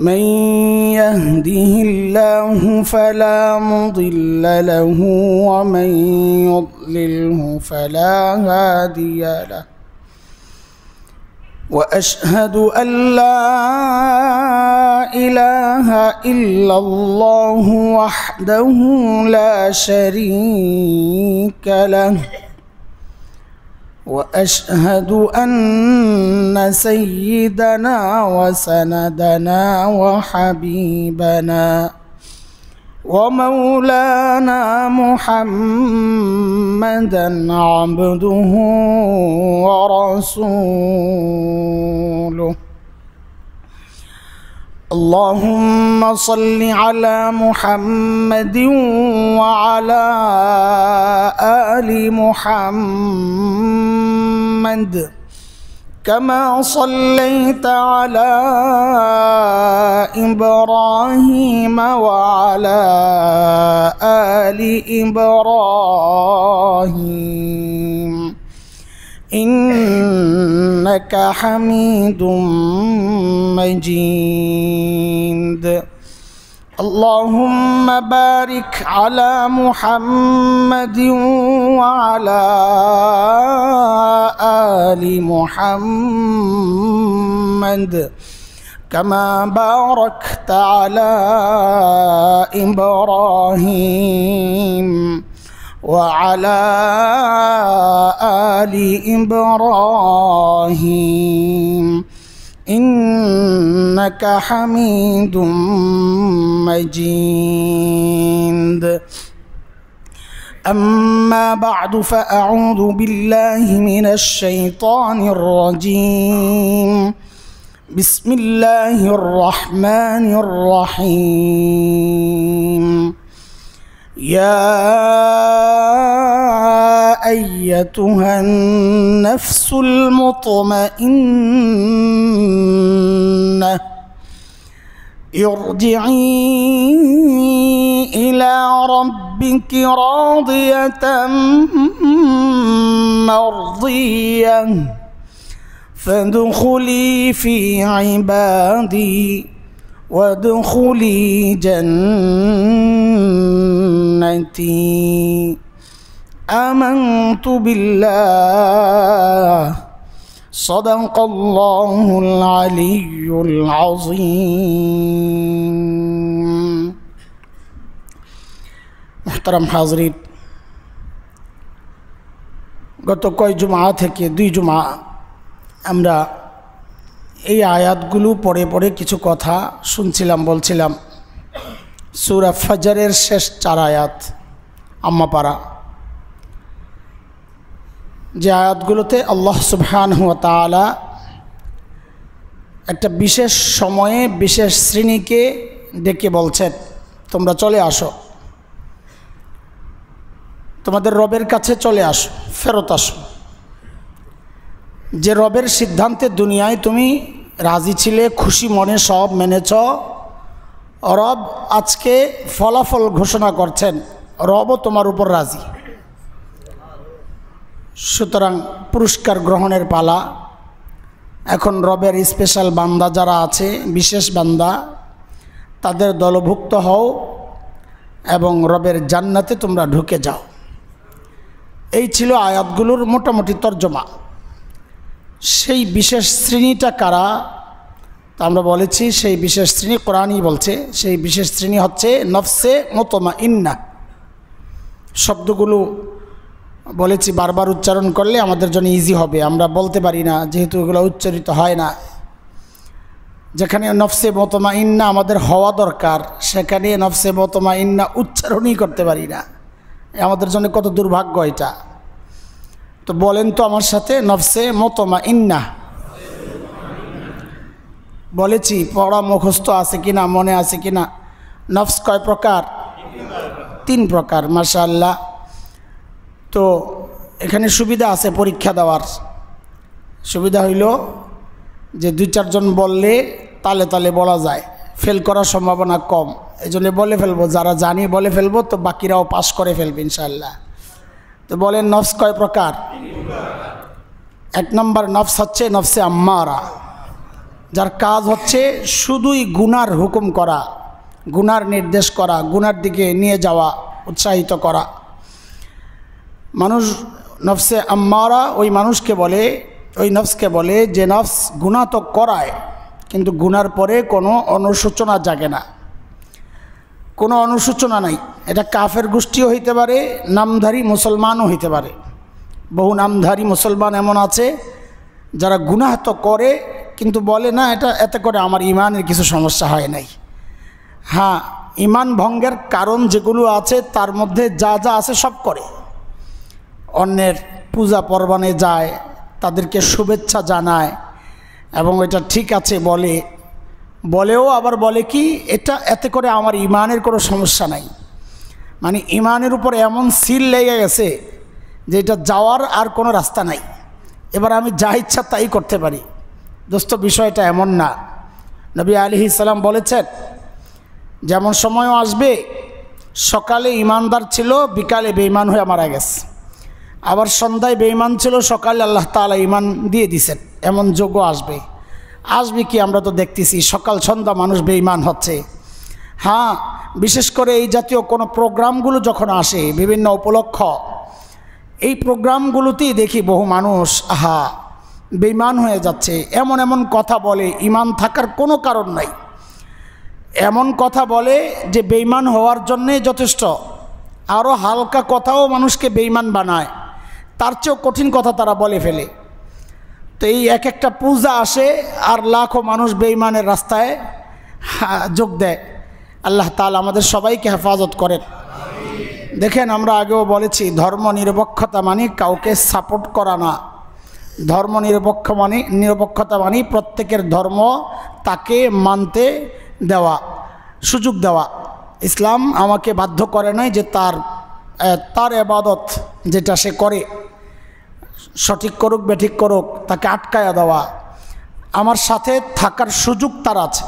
من يهده الله فلا مضل له ومن يضلله فلا هادي له. وأشهد أن لا إله إلا الله وحده لا شريك له. وأشهد أن سيدنا وسندنا وحبيبنا ومولانا محمدا عبده ورسوله. اللهم صل على محمد وعلى آل محمد كما صليت على إبراهيم وعلى آل إبراهيم. إنك حميد مجيد. اللهم بارك على محمد وعلى آل محمد. كما باركت على إبراهيم. وعلى آل إبراهيم إنك حميد مجيد. أما بعد فأعوذ بالله من الشيطان الرجيم. بسم الله الرحمن الرحيم. يا أيتها النفس المطمئنة؟ ارجعي إلى ربك راضية مرضية. فادخلي في عبادي وادخلي جنتي. امنت بالله صدق الله العلي العظيم محترم حاضرين গত কয় জুমা থেকে দুই জুমা আমরা এই আয়াতগুলো পড়ে পড়ে কিছু কথা শুনছিলাম বলছিলাম সুরা ফজরের শেষ চার আয়াত আম্মাপাড়া যে আয়াতগুলোতে আল্লাহ সুবহান হুয়া তালা একটা বিশেষ সময়ে, বিশেষ শ্রেণীকে ডেকে বলছেন। তোমরা চলে আসো। তোমাদের রবের কাছে চলে আসো, ফেরত আসো। যে রবের সিদ্ধান্তে দুনিয়ায় তুমি রাজি ছিলে, খুশি মনে সব মেনেছ, রব আজকে ফলাফল ঘোষণা করছেন, রবও তোমার উপর রাজি। সুতরাং পুরস্কার গ্রহণের পালা। এখন রবের স্পেশাল বান্দা যারা আছে, বিশেষ বান্দা, তাদের দলভুক্ত হও এবং রবের জান্নাতে তোমরা ঢুকে যাও। এই ছিল আয়াতগুলোর মোটামুটি তর্জমা। সেই বিশেষ শ্রেণীটা কারা? তা আমরা বলেছি, সেই বিশেষ শ্রেণি কোরআনই বলছে, সেই বিশেষ শ্রেণি হচ্ছে নফসে মতমা ইন্না শব্দগুলো বলেছি, বারবার উচ্চারণ করলে আমাদের জন্য ইজি হবে। আমরা বলতে পারি না, যেহেতু এগুলো উচ্চারিত হয় না। যেখানে নফসে মতমা ইন্না আমাদের হওয়া দরকার, সেখানে নফসে মতমা ইন্না উচ্চারণই করতে পারি না। আমাদের জন্য কত দুর্ভাগ্য এটা। তো বলেন তো আমার সাথে, নফসে মতমা ইন্না বলেছি, পড়া মুখস্থ আছে কিনা, মনে আছে কিনা? নফস কয় প্রকার? তিন প্রকার মাশাল্লাহ তো এখানে সুবিধা আছে পরীক্ষা দেওয়ার। সুবিধা হইল যে দুই চারজন বললে তালে তালে বলা যায়। ফেল করার সম্ভাবনা কম। এই জন্য বলে ফেলব, যারা জানি বলে ফেলব, তো বাকিরাও পাস করে ফেলবে ইনশাল্লাহ তো বলেন, নফস কয় প্রকার? এক নম্বর নফস হচ্ছে নফসে আম্মারা। যার কাজ হচ্ছে শুধুই গুনার হুকুম করা, গুনার নির্দেশ করা, গুনার দিকে নিয়ে যাওয়া, উৎসাহিত করা। মানুষ নফসে আম্মারা ওই মানুষকে বলে, ওই নফসকে বলে যে নফস গুণা তো করায়, কিন্তু গুনার পরে কোনো অনুসূচনা জাগে না। কোনো অনুসূচনা নাই। এটা কাফের গোষ্ঠীও হইতে পারে, নামধারী মুসলমানও হইতে পারে। বহু নামধারী মুসলমান এমন আছে, যারা গুনাহ তো করে, কিন্তু বলে, না, এটা, এতে করে আমার ইমানের কিছু সমস্যা হয় নাই। হ্যাঁ ইমান ভঙ্গের কারণ যেগুলো আছে, তার মধ্যে যা যা আছে সব করে। অন্যের পূজা পর্বানে যায়, তাদেরকে শুভেচ্ছা জানায় এবং এটা ঠিক আছে বলে। বলেও আবার বলে কি, এটা এতে করে আমার ইমানের কোনো সমস্যা নাই। মানে ইমানের উপর এমন সিল লেগে গেছে যে এটা যাওয়ার আর কোনো রাস্তা নাই। এবার আমি যা ইচ্ছা তাই করতে পারি। দোস্ত, বিষয়টা এমন না। নবী আলি ইসালাম বলেছেন, যেমন সময়ও আসবে, সকালে ইমানদার ছিল, বিকালে বেইমান হয়ে মারা গেছে। আবার সন্ধ্যায় বেঈমান ছিল, সকালে আল্লাহ তালা ইমান দিয়ে দিছেন। এমন যোগ্য আসবে। আসবে কি আমরা তো দেখতেছি, সকাল সন্ধ্যা মানুষ বেইমান হচ্ছে। হ্যাঁ বিশেষ করে এই জাতীয় কোনো প্রোগ্রামগুলো যখন আসে, বিভিন্ন উপলক্ষ, এই প্রোগ্রামগুলোতেই দেখি বহু মানুষ, আহা বেইমান হয়ে যাচ্ছে। এমন এমন কথা বলে ইমান থাকার কোনো কারণ নাই। এমন কথা বলে যে বেইমান হওয়ার জন্যে যথেষ্ট। আরও হালকা কথাও মানুষকে বেইমান বানায়। তার চেয়েও কঠিন কথা তারা বলে ফেলে। তো এই এক একটা পূজা আসে আর লাখো মানুষ বেইমানের রাস্তায় যোগ দেয়। আল্লাহ তালা আমাদের সবাইকে হেফাজত করেন। দেখেন আমরা আগেও বলেছি, ধর্ম নিরপেক্ষতা মানে কাউকে সাপোর্ট করা না। ধর্ম নিরপেক্ষ মানে নিরপেক্ষতা মানে প্রত্যেকের ধর্ম তাকে মানতে দেওয়া, সুযোগ দেওয়া। ইসলাম আমাকে বাধ্য করে নাই যে তার তার এবাদত যেটা সে করে। সঠিক করুক, বেঠিক করুক, তাকে আটকায়া দেওয়া। আমার সাথে থাকার সুযোগ তার আছে।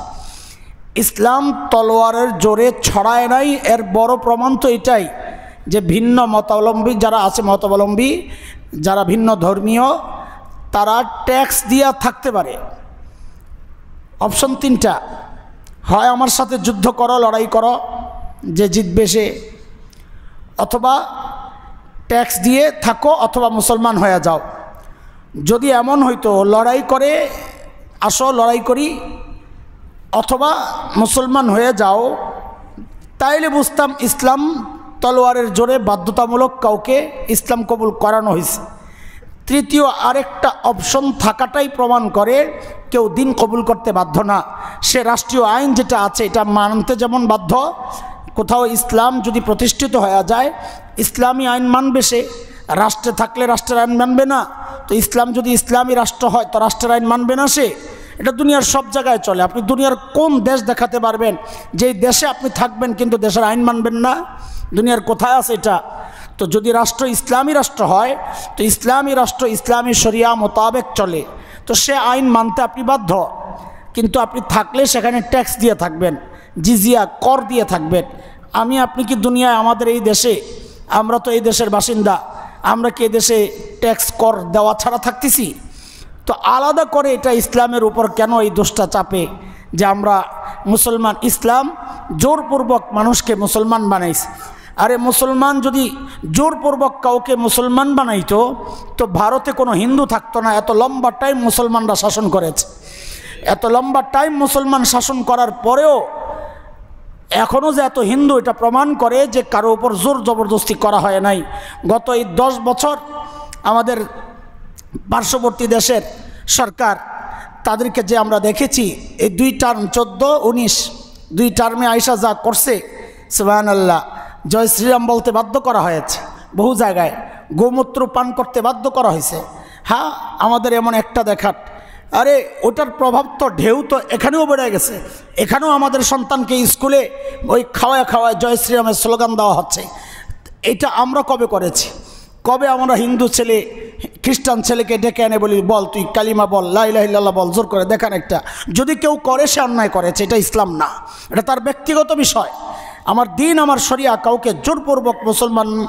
ইসলাম তলোয়ারের জোরে ছড়ায় নাই, এর বড় প্রমাণ তো এটাই যে ভিন্ন মতাবলম্বী যারা আছে, মতাবলম্বী, যারা ভিন্ন ধর্মীয়, তারা ট্যাক্স দিয়া থাকতে পারে। অপশন তিনটা, হয় আমার সাথে যুদ্ধ করো, লড়াই করো, যে জিতবে সে। অথবা ট্যাক্স দিয়ে থাকো অথবা মুসলমান হয়ে যাও। যদি এমন হইতো, লড়াই করে, আসো লড়াই করি, অথবা মুসলমান হয়ে যাও, তাইলে বুঝতাম ইসলাম তলোয়ারের জোরে বাধ্যতামূলক কাউকে ইসলাম কবুল করানো হয়েছে তৃতীয়, আরেকটা অপশন থাকাটাই প্রমাণ করে কেউ দিন কবুল করতে বাধ্য না। সে রাষ্ট্রীয় আইন যেটা আছে, এটা মানতে যেমন বাধ্য কোথাও ইসলাম যদি প্রতিষ্ঠিত হয়ে যায়, ইসলামী আইন মানবে সে। রাষ্ট্রে থাকলে রাষ্ট্রের আইন মানবে না, তো ইসলাম যদি ইসলামী রাষ্ট্র হয়, তো রাষ্ট্রের আইন মানবে না সে। এটা দুনিয়ার সব জায়গায় চলে। আপনি দুনিয়ার কোন দেশ দেখাতে পারবেন? যেই দেশে আপনি থাকবেন কিন্তু দেশের আইন মানবেন না। দুনিয়ার কোথায় আছে এটা? তো যদি রাষ্ট্র ইসলামী রাষ্ট্র হয়, তো ইসলামী রাষ্ট্র, ইসলামী শরিয়া মোতাবেক চলে। তো সে আইন মানতে আপনি বাধ্য। কিন্তু আপনি থাকলে সেখানে ট্যাক্স দিয়ে থাকবেন। জিজিয়া, কর দিয়ে থাকবেন আমি, আপনি কি দুনিয়ায় আমাদের এই দেশে, আমরা তো এই দেশের বাসিন্দা, আমরা কি দেশে ট্যাক্স কর দেওয়া ছাড়া থাকতেছি? তো আলাদা করে এটা ইসলামের উপর কেন এই দোষটা চাপে যে আমরা মুসলমান ইসলাম জোরপূর্বক মানুষকে মুসলমান বানাইছে? আরে, মুসলমান যদি জোরপূর্বক কাউকে মুসলমান বানাইতো, তো ভারতে কোনো হিন্দু থাকতো না। এত লম্বা টাইম মুসলমানরা শাসন করেছে। এত লম্বা টাইম মুসলমান শাসন করার পরেও এখনও যে এত হিন্দু এটা প্রমাণ করে যে কারও উপর জোর জবরদস্তি করা হয় নাই। গত এই দশ বছর আমাদের পার্শ্ববর্তী দেশের সরকার, তাদেরকে যে আমরা দেখেছি, এই দুই টার্ম চোদ্দ, উনিশ, দুই টার্মে আইসা যা করছে সুবাহান আল্লাহ জয় শ্রীরাম বলতে বাধ্য করা হয়েছে। বহু জায়গায় গোমূত্র পান করতে বাধ্য করা হয়েছে। হ্যাঁ আমাদের এমন একটা দেখার আরে, ওটার প্রভাব তো ঢেউ তো এখানেও বেড়ে গেছে। এখানেও আমাদের সন্তানকে স্কুলে ওই খাওয়ায় খাওয়ায় জয় শ্রীরামের স্লোগান দেওয়া হচ্ছে। এটা আমরা কবে করেছি? কবে আমরা হিন্দু ছেলে, খ্রিস্টান ছেলেকে ডেকে আনে বলি, বল তুই কালিমা বল লাইলাহিল্লাহ বল, জোর করে দেখান একটা। যদি কেউ করে, সে অন্যায় করেছে, এটা ইসলাম না। এটা তার ব্যক্তিগত বিষয়। আমার দিন, আমার শরিয়া কাউকে জোরপূর্বক মুসলমান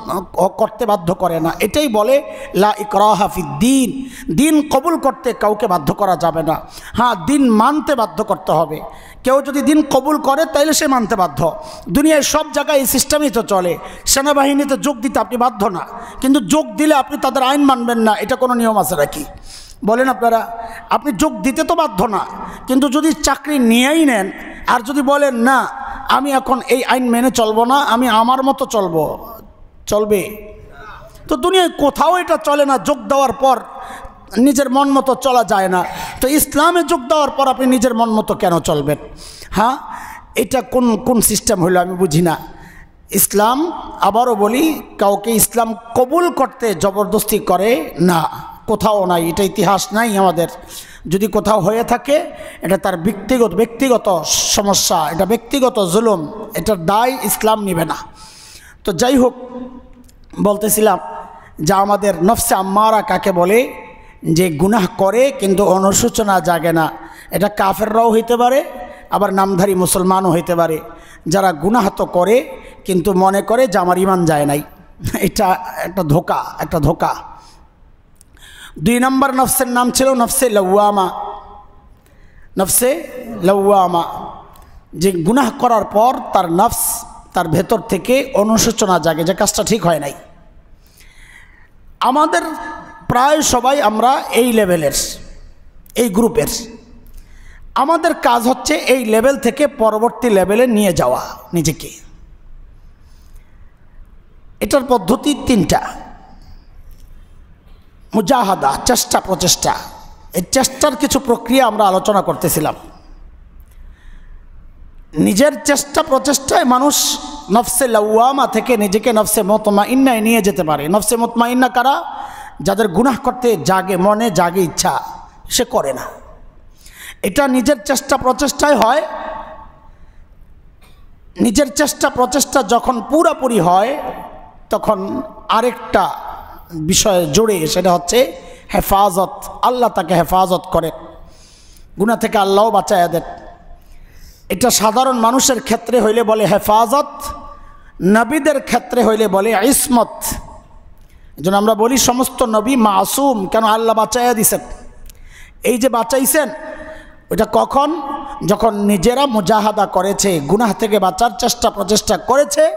করতে বাধ্য করে না। এটাই বলে, লা ইকরাহাফি দিন। দিন কবুল করতে কাউকে বাধ্য করা যাবে না। হ্যাঁ দিন মানতে বাধ্য করতে হবে। কেউ যদি দিন কবুল করে, তাইলে সে মানতে বাধ্য। দুনিয়ায় সব জায়গায় এই সিস্টেমই তো চলে। সেনাবাহিনীতে যোগ দিতে আপনি বাধ্য না। কিন্তু যোগ দিলে আপনি তাদের আইন মানবেন না। এটা কোনো নিয়ম আছে নাকি? বলেন আপনারা, আপনি যোগ দিতে তো বাধ্য না, কিন্তু যদি চাকরি নিয়েই নেন, আর যদি বলেন, না, আমি এখন এই আইন মেনে চলবো না, আমি আমার মতো চলবো, চলবে। তো দুনিয়ায় কোথাও এটা চলে না, যোগ দেওয়ার পর নিজের মন মতো চলা যায় না। তো ইসলামে যোগ দেওয়ার পর আপনি নিজের মন মতো কেন চলবেন? হ্যাঁ? এটা কোন কোন সিস্টেম হলো আমি বুঝি না। ইসলাম, আবারও বলি, কাউকে ইসলাম কবুল করতে জবরদস্তি করে না। কোথাও নাই, এটা ইতিহাস নাই আমাদের। যদি কোথাও হয়ে থাকে, এটা তার ব্যক্তিগত ব্যক্তিগত সমস্যা, এটা ব্যক্তিগত জুলুম, এটার দায় ইসলাম নিবে না। তো যাই হোক, বলতেছিলাম যা আমাদের নফসে আম্মারা কাকে বলে? যে গুনাহ করে কিন্তু অনুশোচনা জাগে না। এটা কাফেররাও হইতে পারে, আবার নামধারী মুসলমানও হইতে পারে। যারা গুনাহ তো করে, কিন্তু মনে করে যে আমার ইমান যায় নাই। এটা একটা ধোকা একটা ধোকা। দুই নম্বর নফসের নাম ছিল নফসে লৌয়ামা নফসে লৌয়ামা যে গুনাহ করার পর তার নফস তার ভেতর থেকে অনুশোচনা জাগে যে কাজটা ঠিক হয় নাই। আমাদের প্রায় সবাই আমরা এই লেভেলের, এই গ্রুপের। আমাদের কাজ হচ্ছে এই লেভেল থেকে পরবর্তী লেভেলে নিয়ে যাওয়া নিজেকে। এটার পদ্ধতি তিনটা। মুজাহাদা, চেষ্টা, প্রচেষ্টা। এই চেষ্টার কিছু প্রক্রিয়া আমরা আলোচনা করতেছিলাম। নিজের চেষ্টা, প্রচেষ্টায় মানুষ নফসে লাউয়ামা থেকে নিজেকে নফসে মতমা ইন্নায় নিয়ে যেতে পারে। নফসে মতমা ইন্না কারা? যাদের গুনাহ করতে জাগে মনে, জাগে ইচ্ছা, সে করে না। এটা নিজের চেষ্টা, প্রচেষ্টায় হয়। নিজের চেষ্টা, প্রচেষ্টা যখন পুরাপুরি হয়, তখন আরেকটা বিষয়ে জুড়ে সেটা হচ্ছে হেফাজত, আল্লাহ তাকে হেফাজত করে। গুণা থেকে আল্লাহ বাঁচায় দেন। এটা সাধারণ মানুষের ক্ষেত্রে হইলে বলে হেফাজত, নবীদের ক্ষেত্রে হইলে বলে ইসমত। যেন আমরা বলি সমস্ত নবী মাসুম, কেন আল্লাহ বাঁচাইয়া দিছেন? এই যে বাঁচাইছেন ওটা কখন? যখন নিজেরা মুজাহাদা করেছে, গুনাহ থেকে বাঁচার চেষ্টা প্রচেষ্টা করেছে,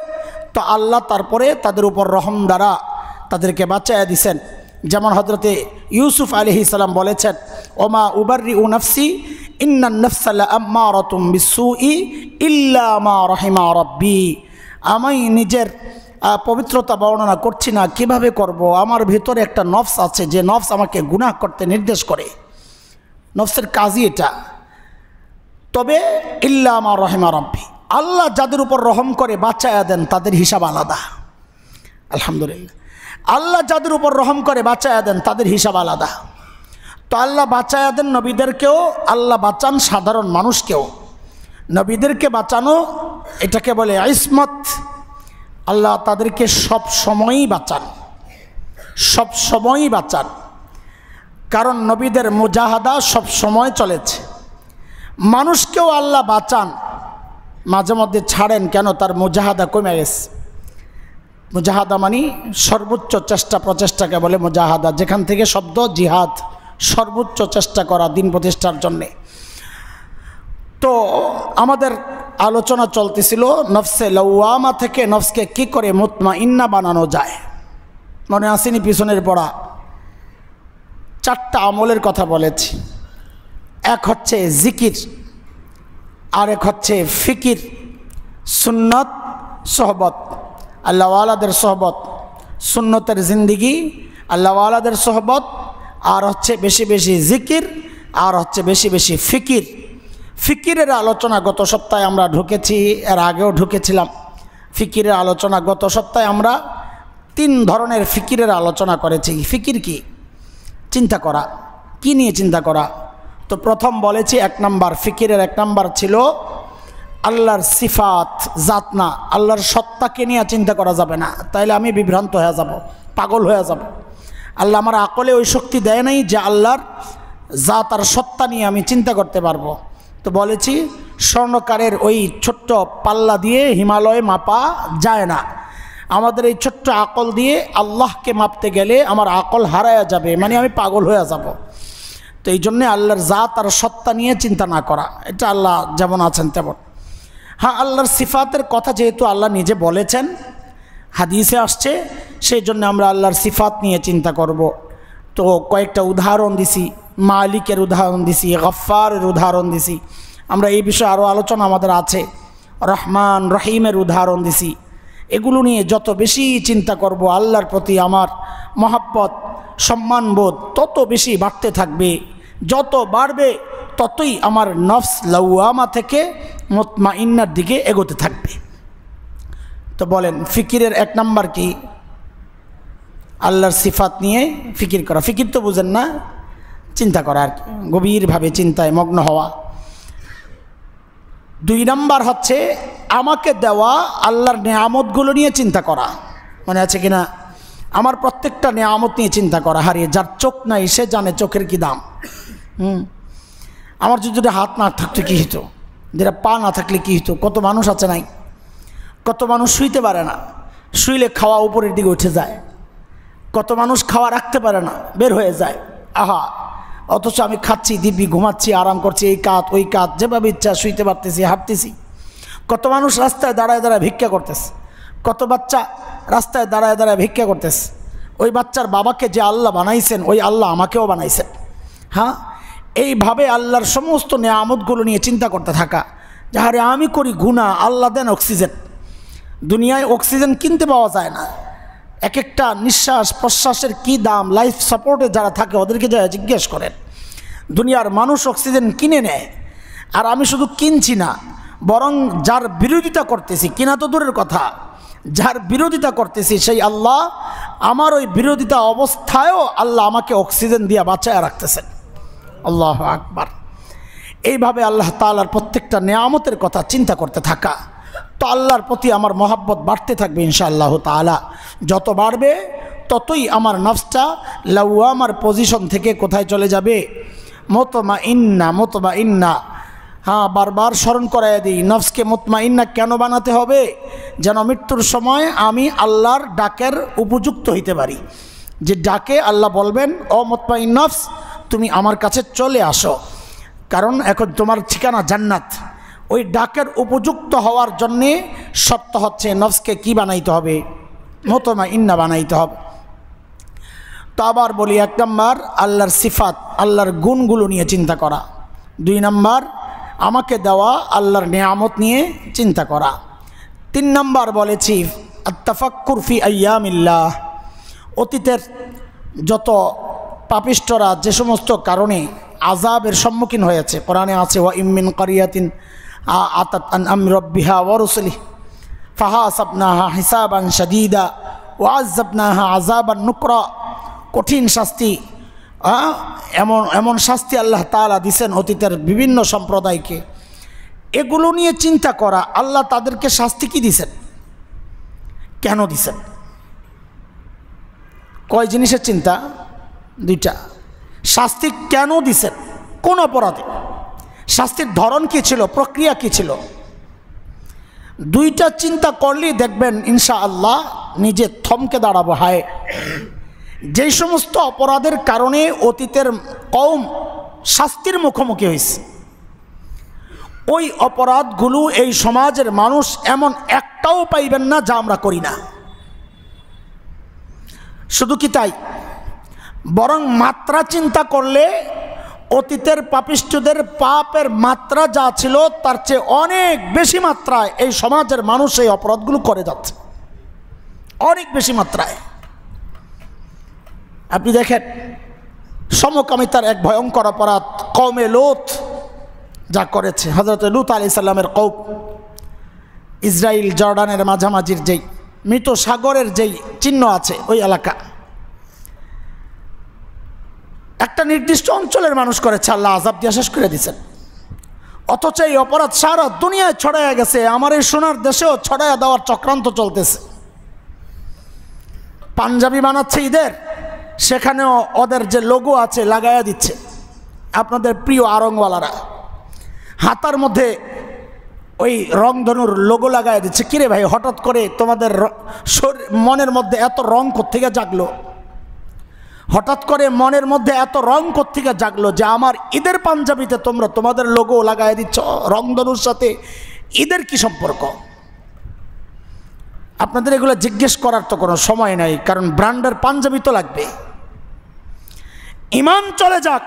তো আল্লাহ তারপরে তাদের উপর রহম দ্বারা তাদেরকে বাঁচাইয়া দিছেন। যেমন হজরতে ইউসুফ আলহি সালাম বলেছেন, ওমা উবারি উ ই ইল্লা মা রহিমা রব্বি। আমি নিজের পবিত্রতা বর্ণনা করছি না, কীভাবে করব? আমার ভিতরে একটা নফস আছে, যে নফস আমাকে গুনাহ করতে নির্দেশ করে। নফসের কাজই এটা। তবে ইল্লা মা রহিমা রব্বি, আল্লাহ যাদের উপর রহম করে বাঁচায়া দেন, তাদের হিসাব আলাদা। আলহামদুলিল্লাহ। আল্লাহ যাদের উপর রহম করে বাঁচায়া দেন, তাদের হিসাব আলাদা। তো আল্লাহ বাঁচায়া দেন নবীদেরকেও, আল্লাহ বাঁচান সাধারণ মানুষকেও। নবীদেরকে বাঁচানো, এটাকে বলে আইসমত আল্লাহ তাদেরকে সব সময়ই বাঁচান। সব সময়ই বাঁচান। কারণ নবীদের মুজাহাদা সব সময় চলেছে। মানুষকেও আল্লাহ বাঁচান। মাঝে মধ্যে ছাড়েন কেন? তার মুজাহাদা কমে গেছে। মুজাহাদা মানি সর্বোচ্চ চেষ্টা প্রচেষ্টাকে বলে মুজাহাদা, যেখান থেকে শব্দ জিহাদ সর্বোচ্চ চেষ্টা করা দিন প্রতিষ্ঠার জন্যে। তো আমাদের আলোচনা চলতেছিল নফসে লৌয়ামা থেকে নফসকে কি করে মুতমা ইন্না বানানো যায়। মনে আসেনি পিছনের পড়া। চারটা আমলের কথা বলেছি। এক হচ্ছে জিকির, আরেক হচ্ছে ফিকির, সুন্নত, সহবত। আল্লাহওয়ালাদের সহবত, সুন্নতের জিন্দিগি আল্লাহওয়ালাদের সহবত, আর হচ্ছে বেশি বেশি জিকির, আর হচ্ছে বেশি বেশি ফিকির। ফিকিরের আলোচনা গত সপ্তাহে আমরা ঢুকেছি, এর আগেও ঢুকেছিলাম। ফিকিরের আলোচনা গত সপ্তাহে আমরা তিন ধরনের ফিকিরের আলোচনা করেছি। ফিকির কি? চিন্তা করা। কি নিয়ে চিন্তা করা? তো প্রথম বলেছি, এক নাম্বার ফিকিরের এক নাম্বার ছিল আল্লাহর সিফাত, জাত না, আল্লাহর সত্তাকে নিয়ে চিন্তা করা যাবে না। তাইলে আমি বিভ্রান্ত হয়ে যাব, পাগল হয়ে যাব। আল্লাহ আমার আকলে ওই শক্তি দেয় নাই যে আল্লাহর জাত আর সত্তা নিয়ে আমি চিন্তা করতে পারব। তো বলেছি, স্বর্ণকারের ওই ছোট্ট পাল্লা দিয়ে হিমালয়ে মাপা যায় না। আমাদের এই ছোট্ট আকল দিয়ে আল্লাহকে মাপতে গেলে আমার আকল হারায়া যাবে মানে আমি পাগল হয়ে যাব। তো এই জন্যে আল্লাহর জাত আর সত্তা নিয়ে চিন্তা না করা। এটা আল্লাহ যেমন আছেন তেমন। হ্যাঁ আল্লাহর সিফাতের কথা যেহেতু আল্লাহ নিজে বলেছেন, হাদিসে আসছে, সেই জন্য আমরা আল্লাহর সিফাত নিয়ে চিন্তা করব। তো কয়েকটা উদাহরণ দিছি, মালিকের উদাহরণ দিছি গফারের উদাহরণ দিছি, আমরা এই বিষয়ে আরও আলোচনা আমাদের আছে। রহমান রহিমের উদাহরণ দিছি, এগুলো নিয়ে যত বেশি চিন্তা করব, আল্লাহর প্রতি আমার মহাব্বত, সম্মানবোধ তত বেশি বাড়তে থাকবে। যত বাড়বে, ততই আমার নফস লাউয়ামা থেকে মতমা ইন্নার দিকে এগোতে থাকবে। তো বলেন, ফিকিরের এক নাম্বার কি? আল্লাহর সিফাত নিয়ে ফিকির করা। ফিকির তো বুঝেন না, চিন্তা করা আর গভীরভাবে চিন্তায় মগ্ন হওয়া। দুই নাম্বার হচ্ছে, আমাকে দেওয়া আল্লাহর নেয়ামতগুলো নিয়ে চিন্তা করা। মনে আছে কিনা? আমার প্রত্যেকটা নেয়ামত নিয়ে চিন্তা করা, হারিয়ে যার চোখ নাই, সে জানে চোখের কি দাম। হুম? আমার যদি হাত না থাকতো কী হতো যেটা পা না থাকলে কী হতো কত মানুষ আছে নাই? কত মানুষ শুইতে পারে না? শুইলে খাওয়া উপরের দিকে উঠে যায়। কত মানুষ খাওয়া রাখতে পারে না? বের হয়ে যায়। আহা! অথচ আমি খাচ্ছি, দিব্যি ঘুমাচ্ছি, আরাম করছি, এই কাত, ওই কাত, যেভাবে ইচ্ছা, শুইতে পারতেছি, হাঁটতেছি। কত মানুষ রাস্তায় দাঁড়ায় দাঁড়ায় ভিক্ষা করতেছে। কত বাচ্চা রাস্তায় দাঁড়ায় দাঁড়ায় ভিক্ষা করতেছে? ওই বাচ্চার বাবাকে যে আল্লাহ বানাইছেন, ওই আল্লাহ আমাকেও বানাইছেন। হ্যাঁ? এইভাবে আল্লাহর সমস্ত নেয়ামতগুলো নিয়ে চিন্তা করতে থাকা। যাহারে আমি করি গুণা আল্লাহ দেন অক্সিজেন দুনিয়ায় অক্সিজেন কিনতে পাওয়া যায় না। এক একটা নিঃশ্বাস প্রশ্বাসের কি দাম লাইফ সাপোর্টে যারা থাকে ওদেরকে যা জিজ্ঞেস করেন। দুনিয়ার মানুষ অক্সিজেন কিনে নেয়। আর আমি শুধু কিনছি না, বরং যার বিরোধিতা করতেছি, কিনা তো দূরের কথা। যার বিরোধিতা করতেছি, সেই আল্লাহ আমার ওই বিরোধিতা অবস্থায়ও আল্লাহ আমাকে অক্সিজেন দিয়ে বাঁচায় রাখতেছেন। আল্লাহ আকবার। এইভাবে আল্লাহ তালার প্রত্যেকটা নেয়ামতের কথা চিন্তা করতে থাকা, তো আল্লাহর প্রতি আমার মহাব্বত বাড়তে থাকবে ইনশাআল্লাহ তালা যত বাড়বে, ততই আমার নফসটা লাউয়ামার পজিশন থেকে কোথায় চলে যাবে? মতমা ইন্না মতমা ইন্না হ্যাঁ বারবার স্মরণ করাই দিই, নফসকে মতমা ইন্না কেন বানাতে হবে? যেন মৃত্যুর সময় আমি আল্লাহর ডাকের উপযুক্ত হইতে পারি। যে ডাকে আল্লাহ বলবেন, ও মতমা নফস, তুমি আমার কাছে চলে আসো। কারণ এখন তোমার ঠিকানা জান্নাত। ওই ডাকের উপযুক্ত হওয়ার জন্যে শর্ত হচ্ছে নফসকে কি বানাইতে হবে? মতমা ইন্না বানাইতে হবে। তো আবার বলি, এক নম্বর, আল্লাহর সিফাত, আল্লাহর গুণগুলো নিয়ে চিন্তা করা। দুই নম্বর আমাকে দেওয়া আল্লাহর নিয়ামত নিয়ে চিন্তা করা। তিন নম্বর বলেছি, আত্তাফাক্কুর ফি আয়ামিল্লাহ অতীতের যত পাপিষ্টরা যে সমস্ত কারণে আজাবের সম্মুখীন হয়েছে, কোরআনে আছে, ওয়া ইমিন করিয়াতিন আতাত আন আমরব্বিহা ওরসলি ফাহা সাবনাহা হিসাবান শাদিদা ওয়াজাবনাহা আজাবান নুকরা। কঠিন শাস্তি এমন এমন শাস্তি আল্লাহ তালা দিছেন অতীতের বিভিন্ন সম্প্রদায়কে। এগুলো নিয়ে চিন্তা করা, আল্লাহ তাদেরকে শাস্তি কি দিছেন? কেন দিছেন? কয় জিনিসের চিন্তা? দুইটা। শাস্তি কেন দিছেন? কোন অপরাধে? শাস্তির ধরন কি ছিল? প্রক্রিয়া কি ছিল? দুইটা চিন্তা করলেই দেখবেন ইনশা আল্লাহ নিজে থমকে দাঁড়াবো, হায়। যেই সমস্ত অপরাধের কারণে অতীতের কম শাস্তির মুখোমুখি হয়েছে, ওই অপরাধগুলো এই সমাজের মানুষ এমন একটাও পাইবেন না যা আমরা করি না। শুধু কি তাই? বরং মাত্রা চিন্তা করলে অতীতের পাপিষ্ঠদের পাপের মাত্রা যা ছিল তার চেয়ে অনেক বেশি মাত্রায় এই সমাজের মানুষ এই অপরাধগুলো করে যাচ্ছে। অনেক বেশি মাত্রায়। আপনি দেখেন, সমকামিতার এক ভয়ঙ্কর অপরাধ কমে লোথ যা করেছে হজরত লুত আলি সাল্লামের কৌপ ইসরায়েল জর্ডানের মাঝামাঝির যেই মৃত সাগরের যেই চিহ্ন আছে, ওই এলাকা। একটা নির্দিষ্ট অঞ্চলের মানুষ করেছে, আল্লাহ আজাব দিয়ে শেষ করে দিয়েছেন। অথচ এই অপরাধ সারা দুনিয়ায় ছড়াইয়া গেছে, আমার এই সোনার দেশেও ছড়াইয়া দেওয়ার চক্রান্ত চলতেছে। পাঞ্জাবি বানাচ্ছে ঈদের সেখানেও ওদের যে লোগো আছে লাগাইয়া দিচ্ছে। আপনাদের প্রিয় আরংওয়ালারা। হাতার মধ্যে ওই রংধনুর লোগো লাগাই দিচ্ছে। কিরে ভাই, হঠাৎ করে তোমাদের মনের মধ্যে এত রং কোথেকে জাগলো? হঠাৎ করে মনের মধ্যে এত রং কোথেকে জাগলো যে আমার ঈদের পাঞ্জাবিতে তোমরা তোমাদের লোগো লাগাই দিচ্ছ। রংধনুর সাথে ঈদের কি সম্পর্ক? আপনাদের এগুলো জিজ্ঞেস করার তো কোনো সময় নাই, কারণ ব্র্যান্ডের পাঞ্জাবি তো লাগবে। ইমান চলে যাক,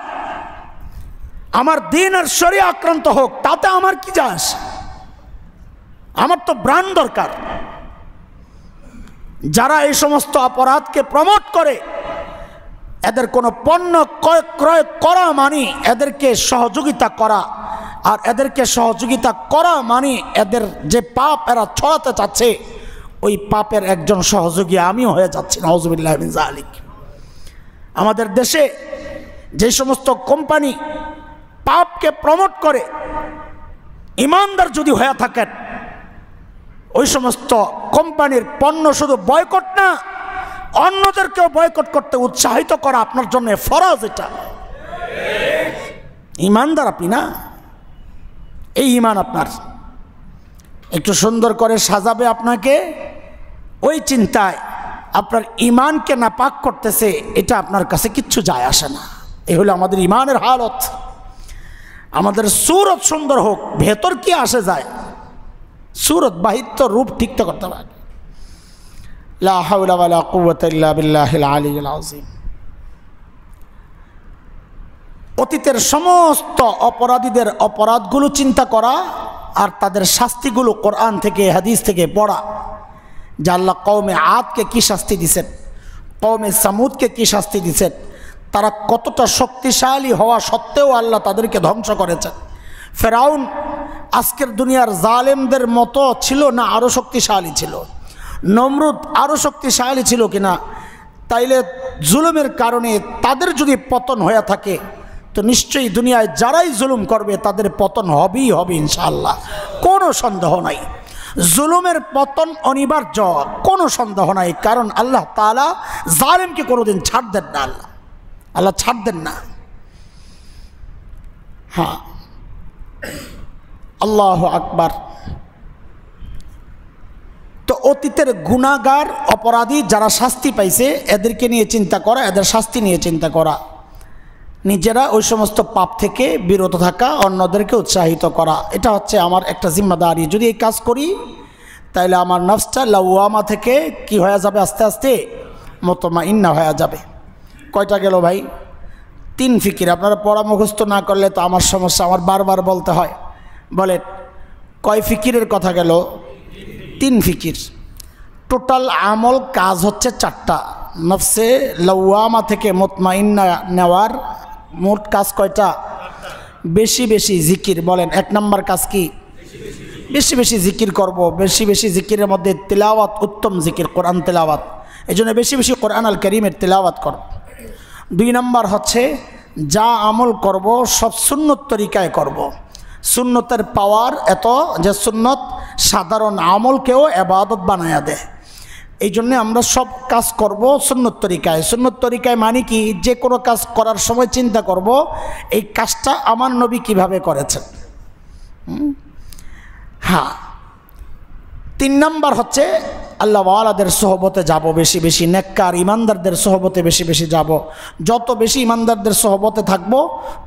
আমার দিন আর শরীর আক্রান্ত হোক, তাতে আমার কি যাস? আমার তো ব্র্যান্ড দরকার। যারা এই সমস্ত অপরাধকে প্রমোট করে, এদের কোনো পণ্য ক্রয় ক্রয় করা মানে এদেরকে সহযোগিতা করা, আর এদেরকে সহযোগিতা করা মানে এদের যে পাপ এরা ছড়াতে চাচ্ছে ওই পাপের একজন সহযোগী আমিও হয়ে যাচ্ছি নজবুল্লাহ আলিক আমাদের দেশে যে সমস্ত কোম্পানি পাপকে প্রমোট করে, ইমানদার যদি হয়ে থাকেন, ওই সমস্ত কোম্পানির পণ্য শুধু বয়কট না, অন্যদেরকেও বয়কট করতে উৎসাহিত করা আপনার জন্য ফরজ এটা। ইমানদার আপনি না, এই ইমান আপনার। একটু সুন্দর করে সাজাবে আপনাকে। ওই চিন্তায় আপনার ইমানকে না পাক করতেছে, এটা আপনার কাছে কিচ্ছু যায় আসে না। এ হলো আমাদের ইমানের হালত। আমাদের সুরত সুন্দর হোক, ভেতর কি আসে যায়? সুরত বাহিত্য তো রূপ ঠিকঠাক করতে পারে অতীতের সমস্ত অপরাধীদের অপরাধগুলো চিন্তা করা আর তাদের শাস্তিগুলো কোরআন থেকে, হাদিস থেকে পড়া। যে আল্লাহ কৌমে আদকে কি শাস্তি দিছেন? কৌমে সামুদকে কি শাস্তি দিছেন? তারা কতটা শক্তিশালী হওয়া সত্ত্বেও আল্লাহ তাদেরকে ধ্বংস করেছেন। ফেরাউন আজকের দুনিয়ার জালেমদের মতো ছিল না আরও শক্তিশালী ছিল। নমরুদ আরও শক্তিশালী ছিল কিনা? তাইলে জুলুমের কারণে তাদের যদি পতন হয়ে থাকে তো নিশ্চয়ই দুনিয়ায় যারাই জুলুম করবে, তাদের পতন হবেই হবে ইনশাল্লাহ কোনো সন্দেহ নাই। জুলুমের পতন অনিবার্য, কোনো সন্দেহ নাই। কারণ আল্লাহ তালা জালেমকে কোনোদিন ছাড় দেন না আল্লাহ। আল্লাহ ছাড় দেন না। হ্যাঁ। আল্লাহ আকবার। তো অতীতের গুণাগার অপরাধী যারা শাস্তি পাইছে, এদেরকে নিয়ে চিন্তা করা, এদের শাস্তি নিয়ে চিন্তা করা। নিজেরা ওই সমস্ত পাপ থেকে বিরত থাকা, অন্যদেরকে উৎসাহিত করা। এটা হচ্ছে আমার একটা জিম্মাদারি। যদি এই কাজ করি তাহলে আমার নফসটা লাউয়ামা থেকে কি হয়ে যাবে? আস্তে আস্তে মতমা ইন্না হয়ে যাবে। কয়টা গেল ভাই? তিন ফিকির। আপনারা পড়া মুখস্থ না করলে তো আমার সমস্যা, আমার বারবার বলতে হয়। বলে কয় ফিকিরের কথা গেল? তিন ফিকির। টোটাল আমল কাজ হচ্ছে চারটা। নফসে লওয়ামা থেকে মোতমাইন্না নেওয়ার মোট কাজ কয়টা? বেশি বেশি জিকির বলেন, এক নম্বর কাজ কি? বেশি বেশি জিকির করব, বেশি বেশি জিকিরের মধ্যে তেলাওয়াত, উত্তম জিকির, কোরআন তেলাওয়াত। এই জন্য বেশি বেশি কোরআন আল করিমের তেলাওয়াত কর। দুই নম্বর হচ্ছে, যা আমল করব, সব সুন্নত তরিকায় করব। সুন্নতের পাওয়ার এত যে সুন্নত সাধারণ আমলকেও এবাদত বানায়া দেয়। এই জন্যে আমরা সব কাজ করব সুন্নত তরিকায়। সুন্নত তরিকায় মানে কি? যে কোনো কাজ করার সময় চিন্তা করব, এই কাজটা আমার নবী কীভাবে করেছেন? হ্যাঁ তিন নাম্বার হচ্ছে আল্লাহওয়ালাদের সহবতে যাব বেশি বেশি, নেককার ইমানদারদের সহবতে বেশি বেশি যাব। যত বেশি ইমানদারদের সহবতে থাকব,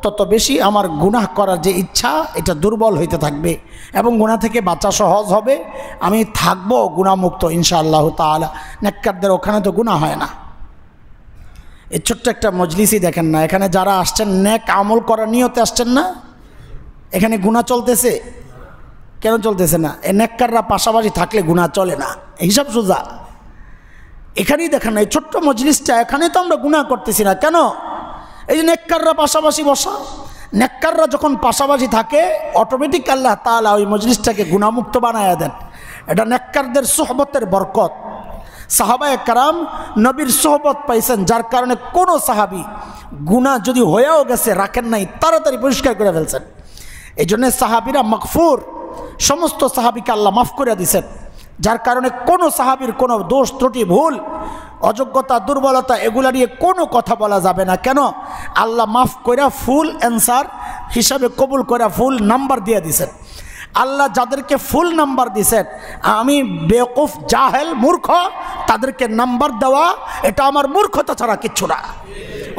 তত বেশি আমার গুনাহ করার যে ইচ্ছা, এটা দুর্বল হইতে থাকবে এবং গুণা থেকে বাঁচা সহজ হবে। আমি থাকব গুণামুক্ত ইনশাআল্লাহ তালা নেককারদের ওখানে তো গুণা হয় না। এই ছোট্ট একটা মজলিসই দেখেন না, এখানে যারা আসছেন, নেক আমল করার নিয়তে আসছেন না? এখানে গুণা চলতেছে। কেন চলতেছে না? নেককাররা পাশাপাশি থাকলে গুণা চলে না। হিসাব সোজা। এখানেই দেখেন এই ছোট্ট মজলিসটা, এখানে তো আমরা গুণা করতেছি না। কেন? এই যে নেককাররা পাশাপাশি বসা। নেককাররা যখন পাশাপাশি থাকে অটোমেটিক আল্লাহ তালা ওই মজলিসটাকে গুণামুক্ত বানায় দেন। এটা নেককারদের সোহবতের বরকত। সাহাবা কারাম নবীর সোহবত পাইছেন, যার কারণে কোনো সাহাবি গুণা যদি হয়েও গেছে, রাখেন নাই, তাড়াতাড়ি পরিষ্কার করে ফেলছেন। এই জন্যে সাহাবিরা মকফুর সমস্ত সাহাবিকে আল্লাহ মাফ করে দিছেন, যার কারণে কোনো সাহাবির কোনো দোষ ত্রুটি, ভুল, অযোগ্যতা, দুর্বলতা এগুলা নিয়ে কোনো কথা বলা যাবে না। কেন? আল্লাহ মাফ করে ফুল অ্যান্সার হিসাবে কবুল করে ফুল নাম্বার দিয়ে দিছেন। আল্লাহ যাদেরকে ফুল নাম্বার দিছেন, আমি বেকুফ জাহেল, মূর্খ, তাদেরকে নাম্বার দেওয়া, এটা আমার মূর্খতা ছাড়া কিচ্ছু না।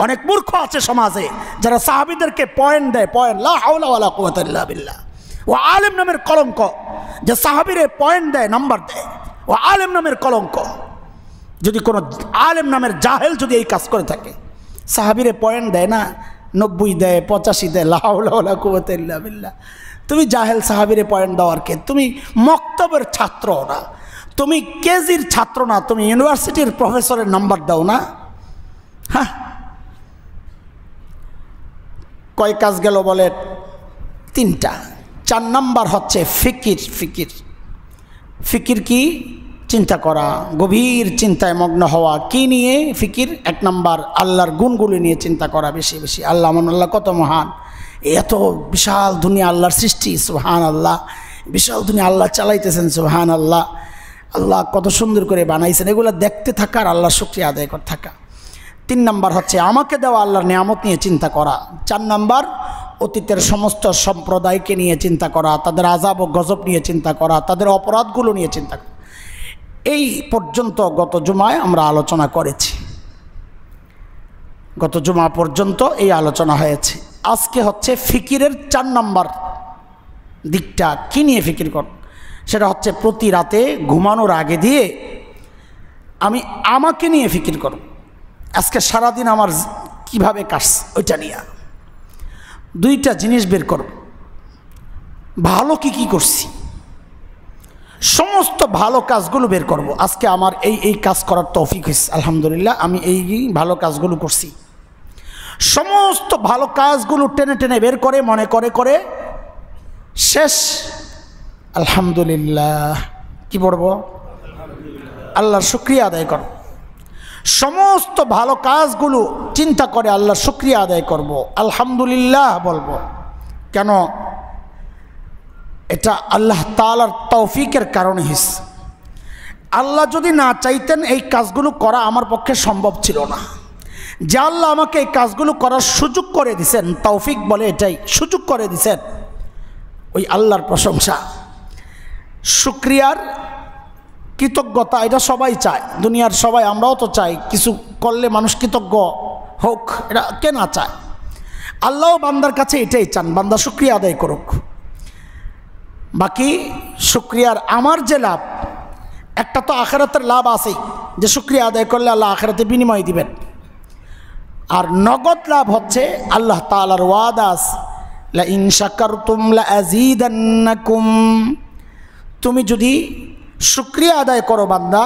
অনেক মূর্খ আছে সমাজে যারা সাহাবিদেরকে পয়েন্ট দেয়, পয়েন্ট, লা হাওলা ওয়ালা কুওয়াতা ইল্লা বিল্লাহ। ও আলেম নামের কলঙ্ক। যে সাহাবিরে পয়েন্ট দেয় নাম্বার দেয়। ও আলেম নামের কলঙ্ক। যদি কোনো আলেম নামের জাহেল যদি এই কাজ করে থাকে, সাহাবিরে পয়েন্ট দেয় না, নব্বই দেয়, পঁচাশি দেয় লাহাউলা কুবতিল্লা তুমি জাহেল সাহাবিরে পয়েন্ট দেওয়ার কে? তুমি মক্তবের ছাত্র না। তুমি কেজির ছাত্র না। তুমি ইউনিভার্সিটির প্রফেসরের নাম্বার দাও না। হ্যাঁ কয় কাজ গেল বলে? তিনটা। চার নাম্বার হচ্ছে ফিকির ফিকির। ফিকির কি? চিন্তা করা। গভীর চিন্তায় মগ্ন হওয়া। কি নিয়ে ফিকির? এক নাম্বার, আল্লাহর গুণগুলি নিয়ে চিন্তা করা বেশি বেশি। আল্লাহ মন আল্লাহ কত মহান। এত বিশাল দুনিয়া আল্লাহর সৃষ্টি সুহান আল্লাহ বিশাল দুনিয়া আল্লাহ চালাইতেছেন সুহান আল্লাহ আল্লাহ কত সুন্দর করে বানাইছেন। এগুলো দেখতে থাকা আর আল্লাহ শুক্রিয়া আদায় করে থাকা। তিন নাম্বার হচ্ছে আমাকে দেওয়া আল্লাহর নিয়ামত নিয়ে চিন্তা করা। চার নাম্বার, অতীতের সমস্ত সম্প্রদায়কে নিয়ে চিন্তা করা, তাদের আজাব ও গজব নিয়ে চিন্তা করা, তাদের অপরাধগুলো নিয়ে চিন্তা করা। এই পর্যন্ত গত জুমায় আমরা আলোচনা করেছি। গত জুমা পর্যন্ত এই আলোচনা হয়েছে। আজকে হচ্ছে ফিকিরের চার নাম্বার দিকটা কী নিয়ে ফিকির কর? সেটা হচ্ছে প্রতি রাতে ঘুমানোর আগে দিয়ে আমি আমাকে নিয়ে ফিকির করব। আজকে সারাদিন আমার কীভাবে কাটছে ওইটা নিয়ে। দুইটা জিনিস বের করব। ভালো কি কি করছি? সমস্ত ভালো কাজগুলো বের করব। আজকে আমার এই এই কাজ করার তৌফিক হয়েছে। আলহামদুলিল্লাহ, আমি এই ভালো কাজগুলো করছি। সমস্ত ভালো কাজগুলো টেনে টেনে বের করে, মনে করে করে শেষ। আলহামদুলিল্লাহ। কি পড়ব? আল্লাহর শুক্রিয়া আদায় কর সমস্ত ভালো কাজগুলো চিন্তা করে আল্লাহ শুক্রিয়া আদায় করব। আলহামদুলিল্লাহ বলব। কেন? এটা আল্লাহ তালার তৌফিকের কারণে হিস আল্লাহ যদি না চাইতেন এই কাজগুলো করা আমার পক্ষে সম্ভব ছিল না। যে আল্লাহ আমাকে এই কাজগুলো করার সুযোগ করে দিছেন, তৌফিক বলে এটাই সুযোগ করে দিছেন, ওই আল্লাহর প্রশংসা। শুক্রিয়ার কৃতজ্ঞতা এটা সবাই চায়, দুনিয়ার সবাই, আমরাও তো চাই, কিছু করলে মানুষ কৃতজ্ঞ হোক, এটা কে না চায়? আল্লাহ বান্দার কাছে এটাই চান, বান্দা শুক্রিয়া আদায় করুক। বাকি শুক্রিয়ার আমার যে লাভ, একটা তো আখেরাতের লাভ আছেই, যে শুক্রিয়া আদায় করলে আল্লাহ আখেরাতে বিনিময় দিবেন। আর নগদ লাভ হচ্ছে আল্লাহ তালার ওয়াদাস লা ইন শাকারতুম লা আযীদান্নাকুম, তুমি যদি শুক্রিয়া আদায় করো বান্দা।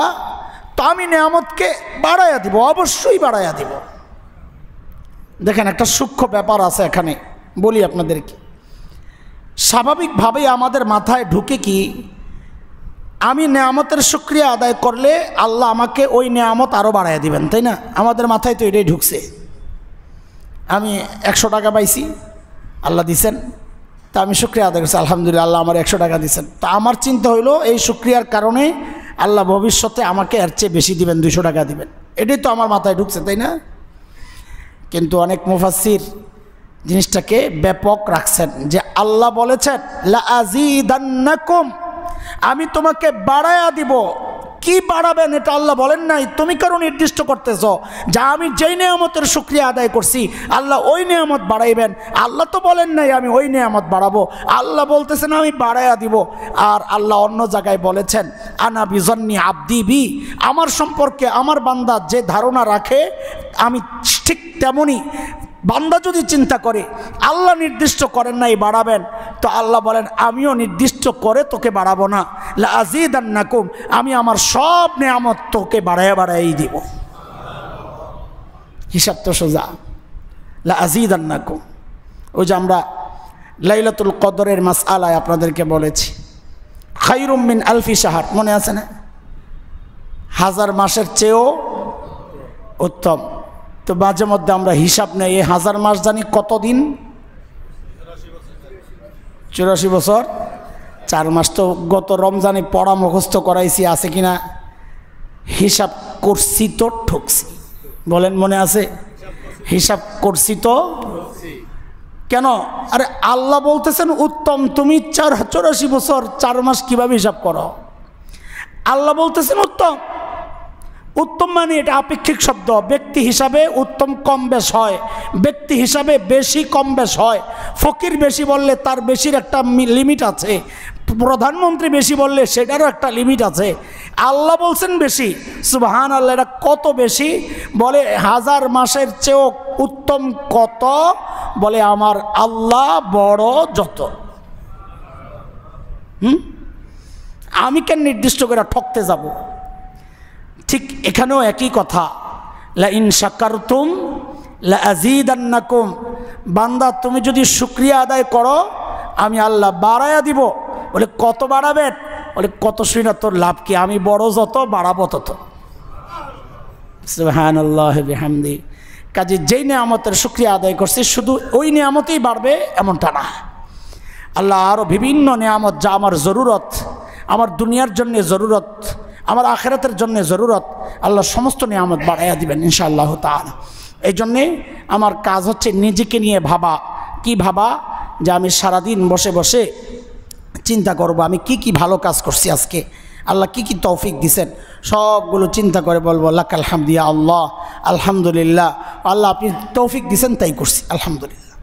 তো আমি নিয়ামতকে বাড়াইয়া দিব, অবশ্যই বাড়াইয়া দিব। দেখেন একটা সূক্ষ্ম ব্যাপার আছে এখানে, বলি আপনাদেরকে। স্বাভাবিকভাবেই আমাদের মাথায় ঢুকে কি, আমি নেয়ামতের শুক্রিয়া আদায় করলে আল্লাহ আমাকে ওই নেয়ামত আরও বাড়াইয়া দিবেন, তাই না? আমাদের মাথায় তো এটাই ঢুকছে। আমি একশো টাকা পাইছি, আল্লাহ দিছেন। তা আমি শুক্রিয়া আদায় করছি। আলহামদুলিল্লাহ, আল্লাহ আমার একশো টাকা দিচ্ছেন তা আমার চিন্তা হইল, এই শুক্রিয়ার কারণে আল্লাহ ভবিষ্যতে আমাকে এর চেয়ে বেশি দিবেন দুশো টাকা দিবেন। এটাই তো আমার মাথায় ঢুকছে, তাই না? কিন্তু অনেক মুফাসির জিনিসটাকে ব্যাপক রাখছেন যে আল্লাহ বলেছেন, লা আমি তোমাকে বাড়ায়া দিব কি বাড়াবেন এটা আল্লাহ বলেন নাই? তুমি কারও নির্দিষ্ট করতেছ। যা আমি যেই নিয়ামতের শুক্রিয়া আদায় করছি, আল্লাহ ওই নিয়ামত বাড়াইবেন। আল্লাহ তো বলেন নাই আমি ওই নিয়ামত বাড়াবো। আল্লাহ বলতেছেন আমি বাড়াইয়া দিব। আর আল্লাহ অন্য জায়গায় বলেছেন, আনা বিজন্নি আব্দি বি। আমার সম্পর্কে আমার বান্দা যে ধারণা রাখে, আমি ঠিক তেমনই বান্দা যদি চিন্তা করে, আল্লাহ নির্দিষ্ট করেন নাই বাড়াবেন, তো আল্লাহ বলেন, আমিও নির্দিষ্ট করে তোকে বাড়াবো না। আজিদ নাকুম আমি আমার সব নেয়ামত তোকে বাড়ায় বাড়াই দিব। হিসাব তো সোজা। লা আজিদ নাকুম ওই যে আমরা লাইলাতুল কদরের মাস আলায় আপনাদেরকে বলেছি খাইরুম মিন আলফি সাহার মনে আছে না? হাজার মাসের চেয়েও উত্তম। তো মাঝে মধ্যে আমরা হিসাব নেই। এই হাজার মাস জানি কতদিন? চুরাশি বছর। চার মাস তো গত রমজানে পড়া মুখস্থ করাইছি, আছে কিনা? হিসাব করছি তো ঠকছি। বলেন, মনে আছে? হিসাব করছি তো কেন? আরে আল্লাহ বলতেছেন, উত্তম, তুমি চার চৌরাশি বছর, চার মাস কীভাবে হিসাব করো? আল্লাহ বলতেছেন, উত্তম উত্তম মানে এটা আপেক্ষিক শব্দ। ব্যক্তি হিসাবে উত্তম কম বেশ হয়। ব্যক্তি হিসাবে বেশি কম বেশ হয়। ফকির বেশি বললে তার বেশির একটা লিমিট আছে। প্রধানমন্ত্রী বেশি বললে সেটারও একটা লিমিট আছে। আল্লাহ বলছেন বেশি। সুবাহান আল্লাহ এটা কত বেশি? বলে, হাজার মাসের চেয়েও উত্তম কত? বলে, আমার আল্লাহ বড় যত। হুম? আমি কেন নির্দিষ্ট করে ঠকতে যাব? ঠিক এখানেও একই কথা। লা ইন শাকারতুম লা আজিদান্নাকুম বান্দা, তুমি যদি শুক্রিয়া আদায় করো, আমি আল্লাহ বাড়াইয়া দিব। বলে, কত বাড়াবেন বলে, কত শুই না তোর লাভ কি? আমি বড় যত, বাড়াবো তত। সুহান কাজে যেই নিয়ামতের শুক্রিয়া আদায় করছে, শুধু ওই নিয়ামতেই বাড়বে এমনটা না। আল্লাহ আরও বিভিন্ন নিয়ামত, যা আমার জরুরত, আমার দুনিয়ার জন্য জরুরত আমার আখেরাতের জন্য জরুরত আল্লাহ সমস্ত নিয়ামত বাড়াইয়া দিবেন, ইনশাআল্লাহ তার এই জন্যে আমার কাজ হচ্ছে নিজেকে নিয়ে ভাবা। কি ভাবা? যে আমি সারাদিন বসে বসে চিন্তা করব, আমি কি কি ভালো কাজ করছি আজকে? আল্লাহ কি কি তৌফিক দিছেন? সবগুলো চিন্তা করে বলব লাক আলহামদিয়া আল্লাহ, আলহামদুলিল্লাহ। আল্লাহ আপনি তৌফিক দিছেন, তাই করছি, আলহামদুলিল্লাহ।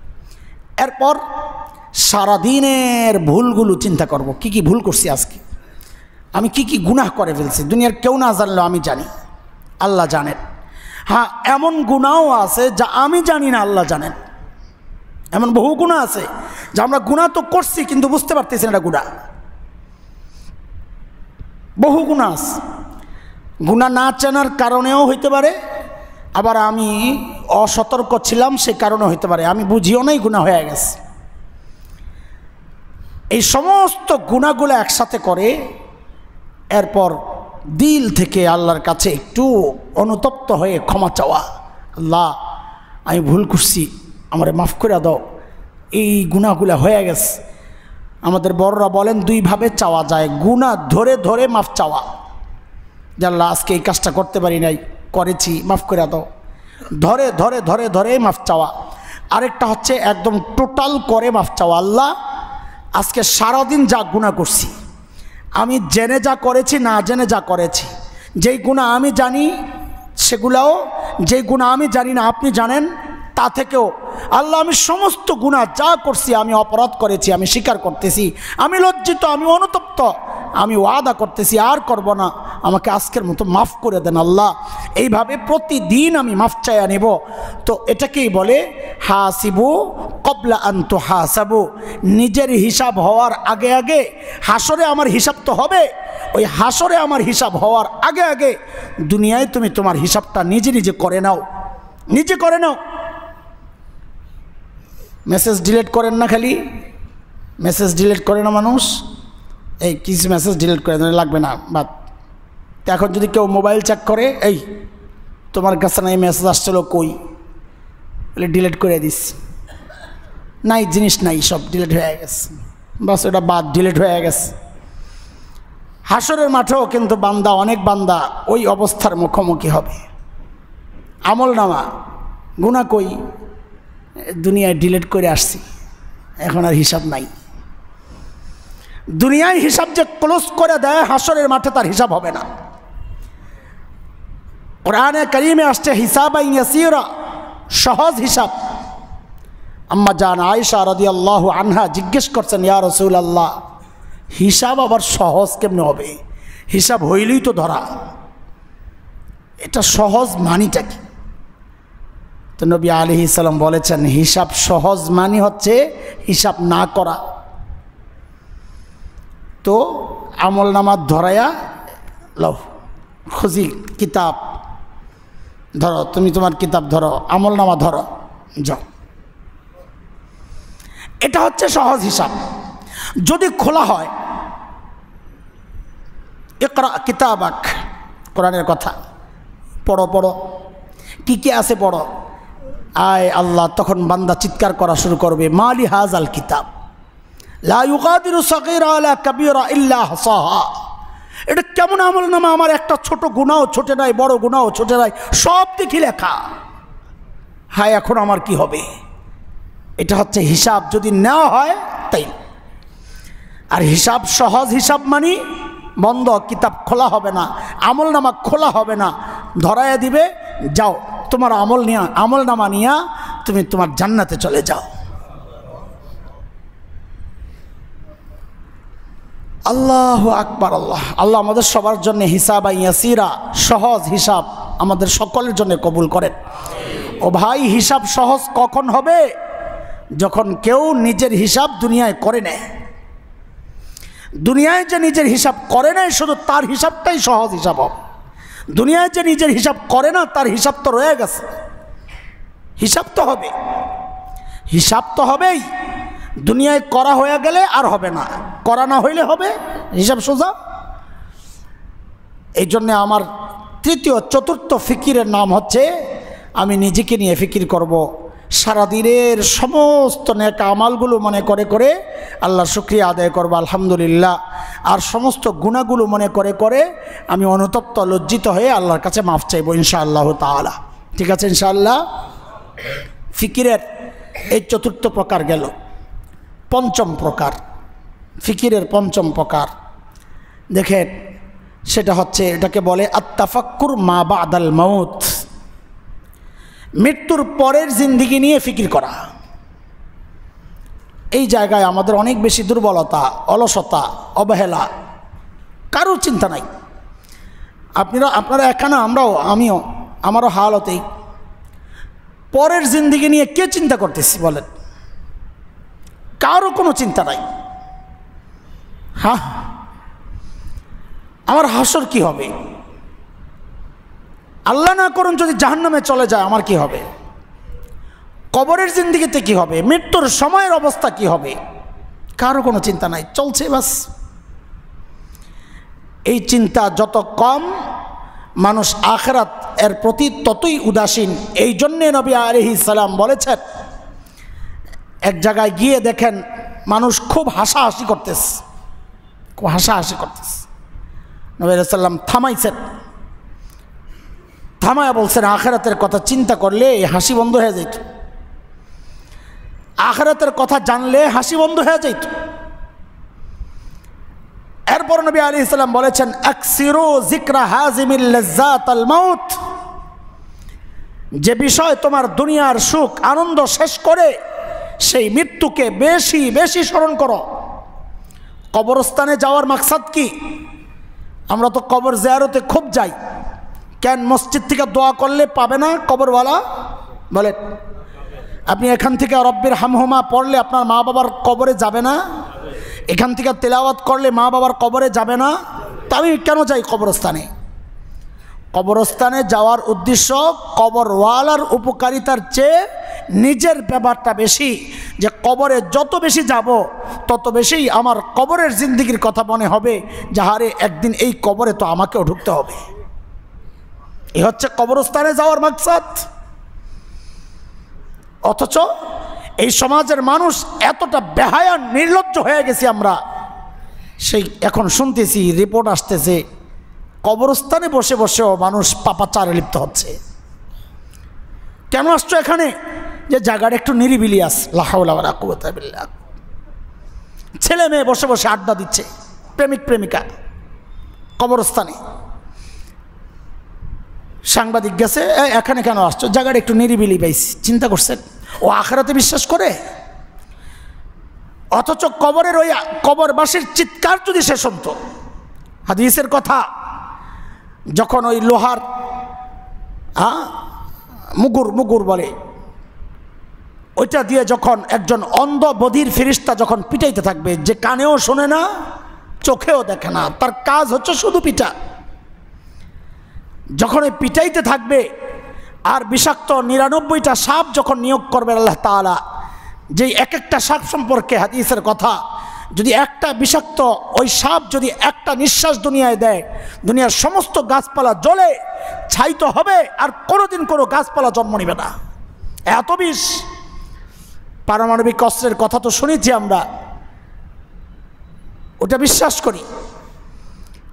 এরপর সারাদিনের ভুলগুলো চিন্তা করব, কি কি ভুল করছি আজকে? আমি কি কি গুনাহ করে ফেলছি? দুনিয়ার কেউ না জানলেও আমি জানি। আল্লাহ জানেন। হ্যাঁ এমন গুণাও আছে যা আমি জানি না আল্লাহ জানেন। এমন বহু গুণা আছে যে আমরা গুণা তো করছি কিন্তু বুঝতে পারতেছি না গুণা বহু গুণা আছে। গুণা না চেনার কারণেও হইতে পারে, আবার আমি অসতর্ক ছিলাম সে কারণে হইতে পারে। আমি বুঝিও নাই গুণা হয়ে গেছে। এই সমস্ত গুণাগুলো একসাথে করে এরপর দিল থেকে আল্লাহর কাছে একটু অনুতপ্ত হয়ে ক্ষমা চাওয়া। আল্লাহ, আমি ভুল করছি, আমারে মাফ করে দাও। এই গুণাগুলা হয়ে গেছে। আমাদের বড়রা বলেন, দুইভাবে চাওয়া যায় গুণা ধরে ধরে মাফ চাওয়া। যে আল্লাহ, আজকে এই কাজটা করতে পারি নাই, করেছি, মাফ করে দাও। ধরে ধরে ধরে ধরে মাফ চাওয়া। আরেকটা হচ্ছে, একদম টোটাল করে মাফ চাওয়া। আল্লাহ, আজকে সারাদিন যা গুণা করছি আমি জেনে যা করেছি, না জেনে যা করেছি। যেই গুণা আমি জানি, সেগুলাও, যেই গুণা আমি জানি না, আপনি জানেন তা থেকেও, আল্লাহ আমি সমস্ত গুণা যা করছি, আমি অপরাধ করেছি, আমি স্বীকার করতেছি। আমি লজ্জিত, আমি অনুতপ্ত, আমি ওয়াদা করতেছি, আর করব না। আমাকে আজকের মতো মাফ করে দেন আল্লাহ। এইভাবে প্রতিদিন আমি মাফ চাইয়া নেব। তো এটাকেই বলে, হাসিবু কবলা আন্ত হাসাবু। নিজের হিসাব হওয়ার আগে আগে, হাসরে আমার হিসাব তো হবে। ওই হাসরে আমার হিসাব হওয়ার আগে আগে, দুনিয়ায় তুমি তোমার হিসাবটা নিজে নিজে করে নাও। নিজে করে নাও। মেসেজ ডিলিট করেন না খালি। মেসেজ ডিলিট করে না মানুষ। এই, কিছু মেসেজ ডিলিট করে লাগবে না, বাদ। এখন যদি কেউ মোবাইল চেক করে, এই, তোমার কাছে না এই মেসেজ আসছিল কই? বলে ডিলিট করে দিস। নাই, জিনিস নাই, সব ডিলিট হয়ে গেছে। বাস, ওটা বাদ ডিলিট হয়ে গেছে। হাসরের মাঠেও কিন্তু বান্দা, অনেক বান্দা ওই অবস্থার মুখোমুখি হবে। আমল নামা গুণা কই? দুনিয়ায় ডিলিট করে আসছি। এখন আর হিসাব নাই। দুনিয়ায় হিসাব যে ক্লোজ করে দেয়, হাসরের মাঠে তার হিসাব হবে না। কোরআনে করিমে আসছে হিসাব ইয়াসিরা, সহজ হিসাব। আম্মা জান আয়সা রদি আল্লাহ আনহা জিজ্ঞেস করছেন, ইয়া রসুল আল্লাহ হিসাব আবার সহজ কেমনে হবে? হিসাব হইলেই তো ধরা। এটা সহজ মানিটা কি? তো নবী আলি ইসালাম বলেছেন, হিসাব সহজ মানি হচ্ছে হিসাব না করা। তো আমল নামার ধরাইয়া লও, খুঁজি কিতাব ধরো, তুমি তোমার কিতাব ধরো, আমল নামা ধরো, যাও। এটা হচ্ছে সহজ হিসাব। যদি খোলা হয় একরা কিতাবাক, কোরআনের কথা, পড়ো পড়ো। কি কি আছে পড়ো? আয় আল্লাহ, তখন বান্দা চিৎকার করা শুরু করবে, মালি হাজ আল কিতাব এটা কেমন আমল নামা, আমার একটা ছোট গুণাও ছোটে নাই, বড় গুণাও ছোটে নাই, সব দেখি লেখা। হায়, এখন আমার কি হবে? এটা হচ্ছে হিসাব, যদি নেওয়া হয়, তাই। আর হিসাব সহজ, হিসাব মানি, বন্ধ, কিতাব খোলা হবে না, আমল নামা খোলা হবে না, ধরাইয়া দিবে, যাও। তোমার আমল নিয়া, আমল নামা নিয়া তুমি তোমার জান্নাতে চলে যাও। আল্লাহ আকবার, আল্লাহ। আল্লাহ আমাদের সবার জন্য হিসাব ইয়াসিরা সহজ হিসাব আমাদের সকলের জন্য কবুল করেন। ও ভাই, হিসাব সহজ কখন হবে? যখন কেউ নিজের হিসাব দুনিয়ায় করে নেয়। দুনিয়ায় যে নিজের হিসাব করে নাই শুধু তার হিসাবটাই সহজ হিসাব হবে। দুনিয়ায় যে নিজের হিসাব করে না, তার হিসাব তো রয়ে গেছে। হিসাব তো হবে। হিসাব তো হবেই। দুনিয়ায় করা হয়ে গেলে আর হবে না। করা না হইলে হবে, হিসাব সোজা। এই জন্যে আমার তৃতীয়, চতুর্থ ফিকিরের নাম হচ্ছে, আমি নিজেকে নিয়ে ফিকির করব। সারাদিনের সমস্ত নেক আমালগুলো মনে করে করে আল্লাহ শুক্রিয়া আদায় করব, আলহামদুলিল্লাহ। আর সমস্ত গুণাগুলো মনে করে করে আমি অনুতপ্ত, লজ্জিত হয়ে আল্লাহর কাছে মাফ চাইব ইনশাআল্লাহ তালা ঠিক আছে ইনশাআল্লাহ? ফিকিরের এই চতুর্থ প্রকার গেল। পঞ্চম প্রকার। ফিকিরের পঞ্চম প্রকার। দেখেন, সেটা হচ্ছে, এটাকে বলে আত্তাফাক্কুর মা বা আদাল মৌত মৃত্যুর পরের জিন্দিগি নিয়ে ফিকির করা। এই জায়গায় আমাদের অনেক বেশি দুর্বলতা, অলসতা, অবহেলা, কারোর চিন্তা নাই। আপনারা আপনারা এখানে আমরাও, আমিও, আমারও হালতেই। পরের জিন্দিগি নিয়ে কে চিন্তা করতেছি বলেন? কারও কোনো চিন্তা নাই। হ্যাঁ আমার হাসর কি হবে? আল্লাহ না করুন যদি জাহান্নামে চলে যায়, আমার কি হবে? কবরের জিন্দিগিতে কি হবে? মৃত্যুর সময়ের অবস্থা কি হবে? কারও কোনো চিন্তা নাই, চলছে বাস। এই চিন্তা যত কম, মানুষ আখরাত এর প্রতি ততই উদাসীন। এই জন্যে নবী আলহি সালাম বলেছেন, এক জায়গায় গিয়ে দেখেন, মানুষ খুব হাসাহাসি করতেছে। খুব হাসাহাসি করতেছে। নবী সাল্লাম থামাইছেন। থামায়া বলছেন, আখেরাতের কথা চিন্তা করলে হাসি বন্ধ হয়ে যেত আখেরাতের কথা জানলে হাসি বন্ধ হয়ে যেত এরপর নবী আলী ইসলাম বলেছেন যে বিষয় তোমার দুনিয়ার সুখ, আনন্দ শেষ করে সেই মৃত্যুকে বেশি বেশি স্মরণ করো। কবরস্থানে যাওয়ার মাকসাদ কি? আমরা তো কবর জেয়ারতে খুব যাই। কেন মসজিদ থেকে দোয়া করলে পাবে না কবরওয়ালা? বলেন আপনি এখান থেকে রব্বির হামহুমা পড়লে আপনার মা বাবার কবরে যাবে না? এখান থেকে তেলাওয়াত করলে মা বাবার কবরে যাবে না? তা আমি কেন যাই কবরস্থানে? কবরস্থানে যাওয়ার উদ্দেশ্য কবরওয়ালার উপকারিতার চেয়ে নিজের ব্যাপারটা বেশি, যে কবরে যত বেশি যাব, তত বেশি আমার কবরের জিন্দিগির কথা মনে হবে যাহারে একদিন এই কবরে তো আমাকেও ঢুকতে হবে। এ হচ্ছে কবরস্থানে যাওয়ার মাকসাদ। অথচ এই সমাজের মানুষ এতটা বেহায়া, নির্লজ্জ হয়ে গেছি আমরা। সেই এখন শুনতেছি, রিপোর্ট আসতেছে, কবরস্থানে বসে বসেও মানুষ পাপাচারে লিপ্ত হচ্ছে। কেন আসছো এখানে? যে জায়গাটা একটু নিরিবিলি আস। লাহাউল্লাহ ছেলে মেয়ে বসে বসে আড্ডা দিচ্ছে, প্রেমিক প্রেমিকা, কবরস্থানে। সাংবাদিক গেছে এখানে কেন আসছো? জায়গাটা একটু নিরিবিলি পাইছি, চিন্তা করছেন ও আখেরাতে বিশ্বাস করে? অথচ কবরের ওই কবরবাসীর চিৎকার যদি সে শুনত। হাদিসের কথা, যখন ওই লোহার হ্যাঁ মুগুর মুগুর বলে, ওইটা দিয়ে যখন একজন অন্ধ বধির ফিরিস্তা যখন পিটাইতে থাকবে, যে কানেও শোনে না, চোখেও দেখে না, তার কাজ হচ্ছে শুধু পিটা। যখন ওই পিটাইতে থাকবে, আর বিষাক্ত নিরানব্বইটা সাপ যখন নিয়োগ করবেন আল্লাহ তালা যেই এক একটা সাপ সম্পর্কে হাদিসের কথা, যদি একটা বিষাক্ত ওই সাপ যদি একটা নিঃশ্বাস দুনিয়ায় দেয়, দুনিয়ার সমস্ত গাছপালা জ্বলে ছাইত হবে, আর কোনোদিন কোনো গাছপালা জন্ম নেবে না। এত বিষ। পারমাণবিক অস্ত্রের কথা তো শুনেছি আমরা। ওটা বিশ্বাস করি।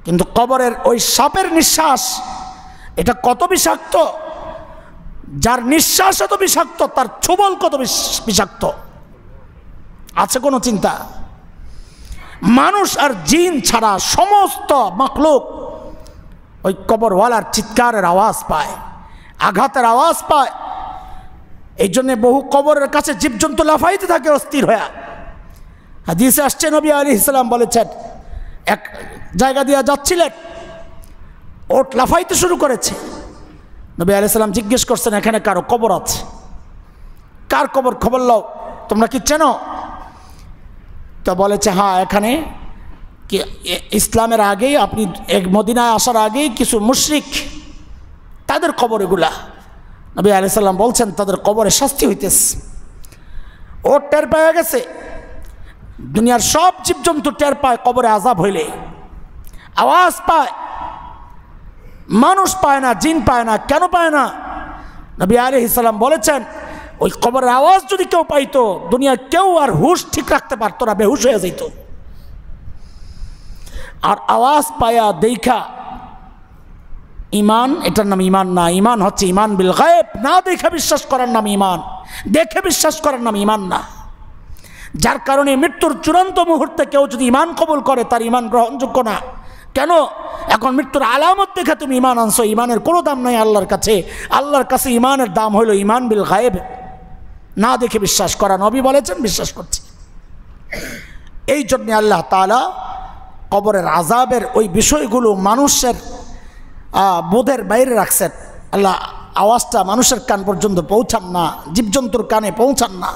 কিন্তু কবরের ওই সাপের নিঃশ্বাস এটা কত বিষাক্ত? যার নিঃশ্বাস এত বিষাক্ত, তার ছুবল কত বিষাক্ত? আছে কোনো চিন্তা? মানুষ আর জিন ছাড়া সমস্ত মাকলুক ওই কবরওয়ালার চিৎকারের আওয়াজ পায়, আঘাতের আওয়াজ পায়। এই জন্যে বহু কবরের কাছে জীবজন্তু লাফাইতে থাকে অস্থির হয়ে হাদিসে আসছে, নবী আলী ইসলাম বলেছেন, এক জায়গা দিয়ে যাচ্ছিলেন ওট লাফাইতে শুরু করেছে। নবী আলি সাল্লাম জিজ্ঞেস করছেন, এখানে কারও কবর আছে? কার কবর? খবর লও। তোমরা কি চেনো? তো বলেছে হ্যাঁ এখানে কি ইসলামের আগেই, আপনি এক মদিনায় আসার আগেই কিছু মুশরিক, তাদের কবর এগুলা। নবী আলি সাল্লাম বলছেন, তাদের কবরে শাস্তি হইতেছে। ও টের পাওয়া গেছে। দুনিয়ার সব জীবজন্তু টের পায়, কবরে আজাব হইলে। আওয়াজ পায়। মানুষ পায় না, জিন পায় না, কেন পায় না? নবী আলি ইসালাম বলেছেন, ওই কবরের আওয়াজ যদি কেউ পাইতো, দুনিয়ার কেউ আর হুশ ঠিক রাখতে পারতো না, বেহুশ হয়ে যেত আর আওয়াজ পায়া দেখা, ইমান, এটার নাম ইমান না, ইমান হচ্ছে ইমান বিল গায়েব, না দেখে বিশ্বাস করার নাম ইমান, দেখে বিশ্বাস করার নাম ইমান না। যার কারণে মৃত্যুর চূড়ান্ত মুহূর্তে কেউ যদি ইমান কবুল করে, তার ইমান গ্রহণযোগ্য না। কেন? এখন মৃত্যুর আলামত দেখে তুমি ইমান আনছো ইমানের কোনো দাম নাই আল্লাহর কাছে। আল্লাহর কাছে ইমানের দাম হইল ইমান বিল গায়েব। না দেখে বিশ্বাস করা, নবী বলেছেন বিশ্বাস করছি। এই জন্যে আল্লাহ তালা কবরের আজাবের ওই বিষয়গুলো মানুষের বোধের বাইরে রাখছেন। আল্লাহ আওয়াজটা মানুষের কান পর্যন্ত পৌঁছান না, জীবজন্তুর কানে পৌঁছান না।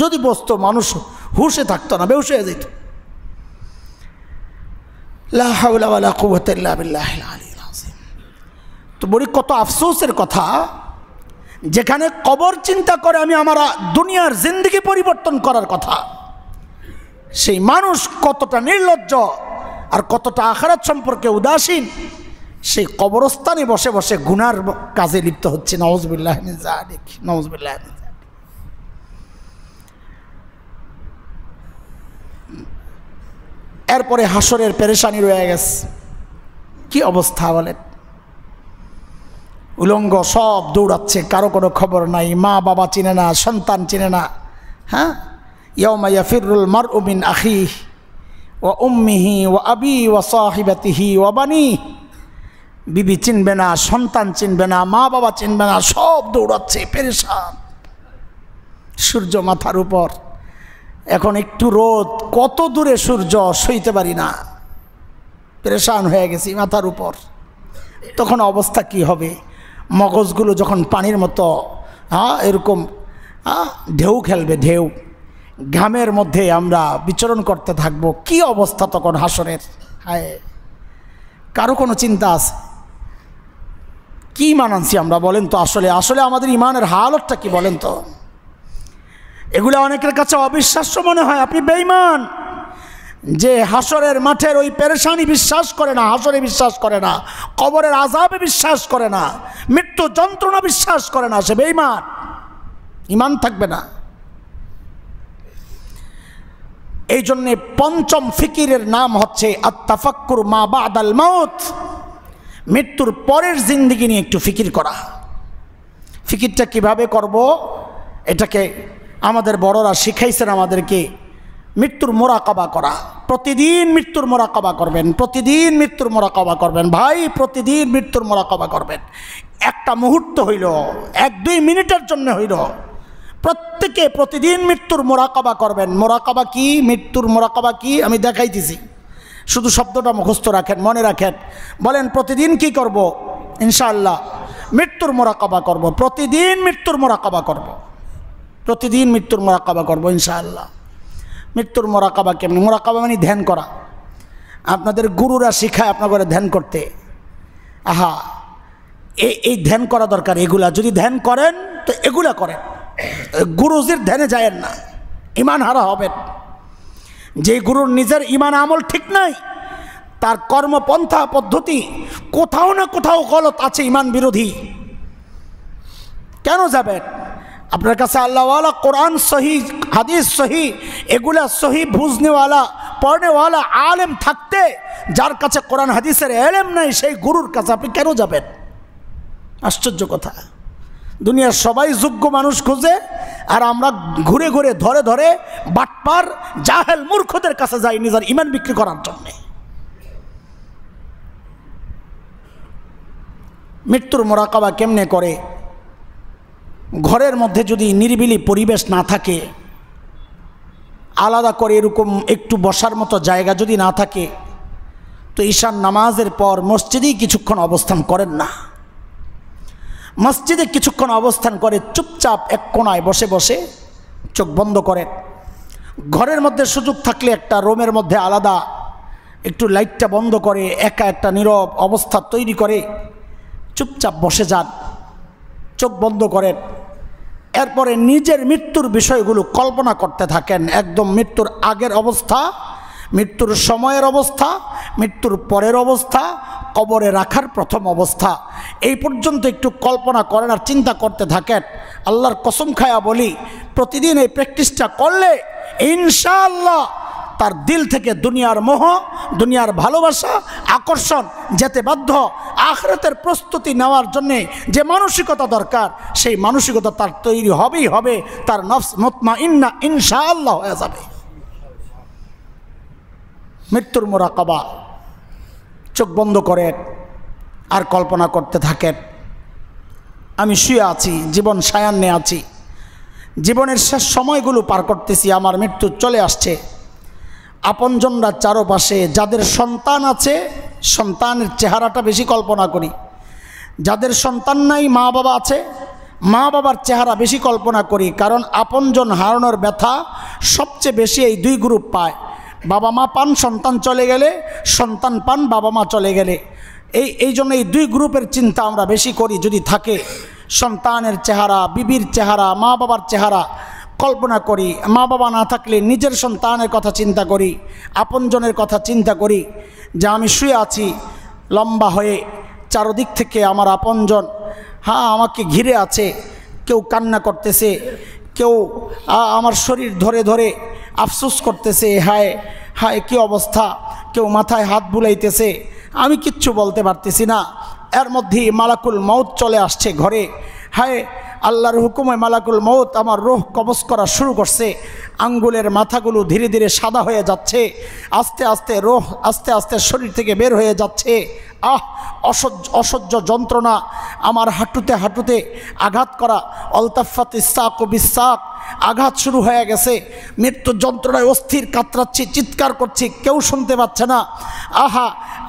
যদি বসতো মানুষ হুশে থাকতো না বেউস হয়ে যেত তো বলি, কত আফসোসের কথা, যেখানে কবর চিন্তা করে আমি আমার দুনিয়ার জিন্দগি পরিবর্তন করার কথা। সেই মানুষ কতটা নির্লজ্জ আর কতটা আখারাত সম্পর্কে উদাসীন, সেই কবরস্থানে বসে বসে গুনার কাজে লিপ্ত হচ্ছে। নওয়াজবিল্লাহ নওয়াজবিল্লাহ এরপরে হাসরের পেরেশানি রয়ে গেছে। কি অবস্থা বলেন? উলঙ্গ সব দৌড়াচ্ছে, কারও কোনো খবর নাই, মা বাবা চিনে না, সন্তান চিনে না। হ্যাঁ? ইয়মাইয়া ফিরুল মার উমিন আহি ও উম্মিহি ও আবি ও সাহিবাতিহি ও বানি। বিবি চিনবে না, সন্তান চিনবে না, মা বাবা চিনবে না, সব দৌড়াচ্ছে, পেরেশান। সূর্য মাথার উপর। এখন একটু রোদ, কত দূরে সূর্য সইতে পারি না। প্রেশান হয়ে গেছি মাথার উপর। তখন অবস্থা কি হবে? মগজগুলো যখন পানির মতো হ্যাঁ এরকম ঢেউ খেলবে, ঢেউ। ঘামের মধ্যে আমরা বিচরণ করতে থাকব। কি অবস্থা তখন হাসরের? হায়, কারও কোনো চিন্তা আছে? কি মানানছি আমরা বলেন তো? আসলে আসলে আমাদের ইমানের হালতটা কি বলেন তো? এগুলো অনেকের কাছে অবিশ্বাস্য মনে হয়, আপনি বেইমান যে হাসরের মাঠের ওই পেরেশানি বিশ্বাস করে না হাসরে বিশ্বাস করে না, কবরের আজাবে বিশ্বাস করে না, মৃত্যু যন্ত্রণা বিশ্বাস করে না, সে বেইমান ইমান থাকবে না। এই জন্যে পঞ্চম ফিকিরের নাম হচ্ছে আত্তাফাক্কুর মা বা বাদাল মৌত মৃত্যুর পরের জিন্দিগি নিয়ে একটু ফিকির করা। ফিকিরটা কীভাবে করব? এটাকে আমাদের বড়রা শিখাইছেন আমাদেরকে মৃত্যুর মোরাকাবা করা। প্রতিদিন মৃত্যুর মোরাকাবা করবেন, প্রতিদিন মৃত্যুর মোরাকাবা করবেন। ভাই, প্রতিদিন মৃত্যুর মোরাকাবা করবেন। একটা মুহূর্ত হইল, এক দুই মিনিটের জন্য হইল। প্রত্যেকে প্রতিদিন মৃত্যুর মোরাকাবা করবেন। মোরাকাবা কি? মৃত্যুর মোরাকাবা কি? আমি দেখাইতেছি। শুধু শব্দটা মুখস্থ রাখেন, মনে রাখেন। বলেন, প্রতিদিন কি করব? ইনশাআল্লাহ, মৃত্যুর মোরাকাবা করব। প্রতিদিন মৃত্যুর মোরাকাবা করব। প্রতিদিন মৃত্যুর মোরাকাবা করব, ইনশাআল্লাহ। মৃত্যুর মোরাকাবা কেমনি? মোরাকাবা মানে ধ্যান করা। আপনাদের গুরুরা শিখায় আপনাদের ধ্যান করতে। আহা এই এই ধ্যান করা দরকার এগুলা। যদি ধ্যান করেন, তো এগুলা করেন। গুরুজির ধ্যানে যায়েন না। ইমান হারা হবেন। যে গুরুর নিজের ইমান আমল ঠিক নাই, তার কর্মপন্থা পদ্ধতি কোথাও না কোথাও গলত আছে ইমান বিরোধী। কেন যাবেন? আপনার কাছে আল্লাহওয়ালা কোরআন সহি, হাদিস সহি, এগুলা সহি বুঝনেওয়ালা, পড়নেওয়ালা আলেম থাকতে যার কাছে কোরআন, হাদিসের এলেম নাই, সেই গুরুর কাছে আপনি কেন যাবেন? আশ্চর্য কথা। দুনিয়ার সবাই যোগ্য মানুষ খুঁজে, আর আমরা ঘুরে ঘুরে, ধরে ধরে বাটপার, জাহেল মূর্খদের কাছে যাই নিজের ইমান বিক্রি করার জন্যে। মৃত্যুর মোরাকাবা কেমনে করে? ঘরের মধ্যে যদি নিরিবিলি পরিবেশ না থাকে, আলাদা করে এরকম একটু বসার মতো জায়গা যদি না থাকে, তো ঈশান নামাজের পর মসজিদেই কিছুক্ষণ অবস্থান করেন না। মসজিদে কিছুক্ষণ অবস্থান করে চুপচাপ এক কোনায় বসে বসে চোখ বন্ধ করেন। ঘরের মধ্যে সুযোগ থাকলে একটা রোমের মধ্যে আলাদা একটু লাইটটা বন্ধ করে, একা একটা নীরব অবস্থা তৈরি করে চুপচাপ বসে যান। চোখ বন্ধ করেন। এরপরে নিজের মৃত্যুর বিষয়গুলো কল্পনা করতে থাকেন। একদম মৃত্যুর আগের অবস্থা, মৃত্যুর সময়ের অবস্থা, মৃত্যুর পরের অবস্থা, কবরে রাখার প্রথম অবস্থা। এই পর্যন্ত একটু কল্পনা করেন আর চিন্তা করতে থাকেন। আল্লাহর কসম খায়া বলি, প্রতিদিন এই প্র্যাকটিসটা করলে ইনশাআল্লাহ তার দিল থেকে দুনিয়ার মোহ, দুনিয়ার ভালোবাসা, আকর্ষণ যেতে বাধ্য, আখরাতের প্রস্তুতি নেওয়ার জন্যে যে মানসিকতা দরকার, সেই মানসিকতা তার তৈরি হবেই হবে, তার নফস মতমা ইন্না ইনশাআল্লাহ হয়ে যাবে। মৃত্যুর মোরাকাবা, চোখ বন্ধ করেন, আর কল্পনা করতে থাকেন, আমি শুয়ে আছি, জীবন সায়ান্নে আছি, জীবনের শেষ সময়গুলো পার করতেছি, আমার মৃত্যু চলে আসছে। আপনজনরা চারোপাশে যাদের সন্তান আছে, সন্তানের চেহারাটা বেশি কল্পনা করি। যাদের সন্তান নাই, মা বাবা আছে, মা বাবার চেহারা বেশি কল্পনা করি, কারণ আপনজন হারানোর ব্যথা সবচেয়ে বেশি এই দুই গ্রুপ পায়। বাবা মা পান, সন্তান চলে গেলে, সন্তান পান, বাবা মা চলে গেলে। এই এই জন্য এই দুই গ্রুপের চিন্তা আমরা বেশি করি, যদি থাকে সন্তানের চেহারা, বিবির চেহারা, মা বাবার চেহারা। কল্পনা করি মা বাবা না থাকলে নিজের সন্তানের কথা চিন্তা করি, আপনজনের কথা চিন্তা করি, যে আমি শুয়ে আছি, লম্বা হয়ে চারদিক থেকে আমার আপনজন হ্যাঁ আমাকে ঘিরে আছে, কেউ কান্না করতেছে, কেউ আমার শরীর ধরে ধরে আফসোস করতেছে, হায় হায়, কী অবস্থা, কেউ মাথায় হাত বুলাইতেছে, আমি কিচ্ছু বলতে পারতেছি না, এর মধ্যেই মালাকুল মৌত চলে আসছে ঘরে, হায় আল্লাহর হুকুমে মালাকুল মৌত আমার রোহ কবজ করা শুরু করছে। আঙ্গুলের মাথাগুলো ধীরে ধীরে সাদা হয়ে যাচ্ছে। আস্তে আস্তে রোহ, আস্তে আস্তে শরীর থেকে বের হয়ে যাচ্ছে। আহ, অসহ্য অসহ্য যন্ত্রণা। আমার হাঁটুতে হাঁটুতে আঘাত করা। অলতাফাত ইসাক ও বিশ্বাক আঘাত শুরু হয়ে গেছে। মৃত্যু যন্ত্রণায় অস্থির কাতরাচ্ছি, চিৎকার করছি, কেউ শুনতে পাচ্ছে না। আহা,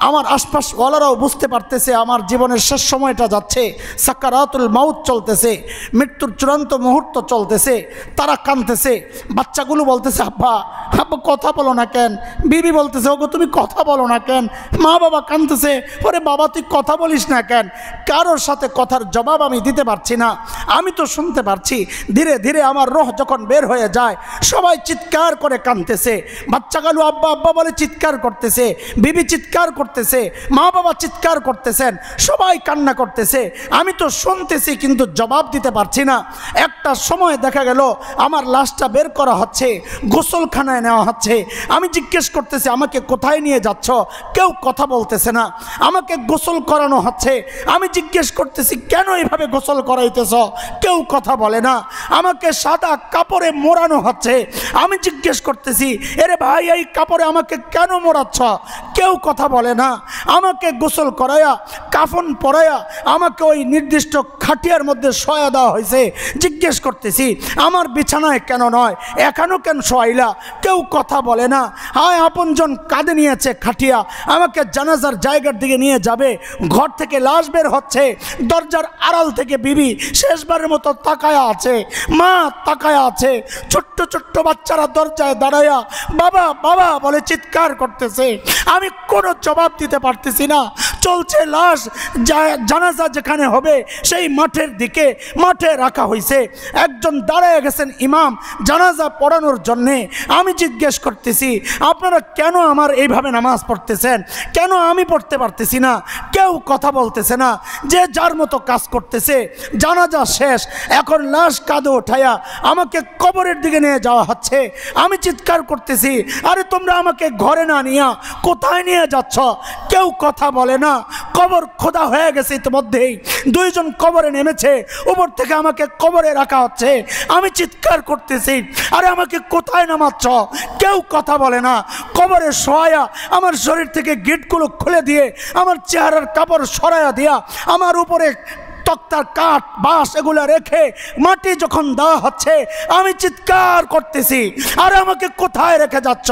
আমার আশপাশ ওয়ালারাও বুঝতে পারতেছে আমার জীবনের শেষ সময়টা যাচ্ছে। সাকারাতুল মাউত চলতেছে, মৃত্যুর চূড়ান্ত মুহূর্ত চলতেছে, তারা কানতেছে বাচ্চাগুলো বলতেছে, আব্বা আব্বা, কথা বলো না কেন? বিবি বলতেছে, ওগো, তুমি কথা বলো না কেন? মা বাবা কানতেছে ওরে বাবা, তুই কথা বলিস না কেন? কারোর সাথে কথার জবাব আমি দিতে পারছি না। আমি তো শুনতে পারছি, ধীরে ধীরে আমার রোহ যখন বের হয়ে যায়, সবাই চিৎকার করে কানতেছে বাচ্চাগুলো আব্বা আব্বা বলে চিৎকার করতেছে, বিবি চিৎকার করতেছে, মা বাবা চিৎকার করতেছেন, সবাই কান্না করতেছে। আমি তো শুনতেছি কিন্তু জবাব দিতে পারছি না। একটা সময় দেখা গেল, আমার লাশটা বের করা হচ্ছে, গোসলখানায় নেওয়া হচ্ছে। আমি জিজ্ঞেস করতেছি, আমাকে কোথায় নিয়ে যাচ্ছ? কেউ কথা বলতেছে না। আমাকে গোসল করানো হচ্ছে। আমি জিজ্ঞেস করতেছি, কেন এইভাবে গোসল করাইতেছ? কেউ কথা বলে না। আমাকে সাদা কাপড়ে মোড়ানো হচ্ছে। আমি জিজ্ঞেস করতেছি, এরে ভাই, এই কাপড়ে আমাকে কেন মোড়াচ্ছ? কেউ কথা বলে না। আমাকে গোসল করাইয়া কাফন পরাইয়া আমাকে ওই নির্দিষ্ট খাটিয়ার মধ্যে শোয়া দেওয়া হয়েছে। জিজ্ঞেস করতেছি, আমার বিছানায় কেন নয়? এখনও কেন শোয়াইলা? কেউ কথা বলে না। হায়, আপনজন কাঁদে নিয়েছে খাটিয়া। আমাকে জানাজার জায়গার দিকে নিয়ে যাবে। ঘর থেকে লাশ বের হচ্ছে। দরজার আড়াল থেকে বিবি শেষবারের মতো তাকায়া আছে। মা তাকায়া আছে। ছোট্ট ছোট্ট বাচ্চারা দরজায় দাঁড়ায়া, বাবা বাবা, বলে চিৎকার করতেছে। আমি কোনো জবাব দিতে পারতেছি না। চলছে লাশ জানাজা যেখানে হবে, সেই মাঠের দিকে, মাঠে রাখা হয়েছে একজন দাঁড়ায় গেছেন ইমাম জানাজা পড়ানোর জন্যে। আমি জিজ্ঞেস করতেছি, আপনারা কেন আমার এইভাবে নামাজ পড়তেছেন? কেন আমি পড়তে পারতেছি না? কেউ কথা বলতেছে না। যে যার মতো কাজ করতেছে, জানাজা শেষ। এখন লাশ কাঁদে ওঠাইয়া আমাকে কবরের দিকে নিয়ে যাওয়া হচ্ছে। আমি চিৎকার করতেছি, আরে তোমরা আমাকে ঘরে না নিয়া কোথায় নিয়ে যাচ্ছ? কেউ কথা বলে না। কবর খোদা হয়ে গেছে ইতিমধ্যেই। দুইজন কবরে নেমেছে, উপর থেকে আমাকে কবরে রাখা হচ্ছে। আমি চিৎকার করতেছি, আরে আমাকে কোথায় নামাচ্ছ? কেউ কথা বলে না। কবরে শোয়া আমার শরীর থেকে গেটগুলো খুলে দিয়ে, আমার চেহারার কাপড় সরাইয়া দিয়া, আমার উপরে তক্তার কাঠ, বাঁশ এগুলো রেখে মাটি যখন দেওয়া হচ্ছে, আমি চিৎকার করতেছি। আর আমাকে কোথায় রেখে যাচ্ছ?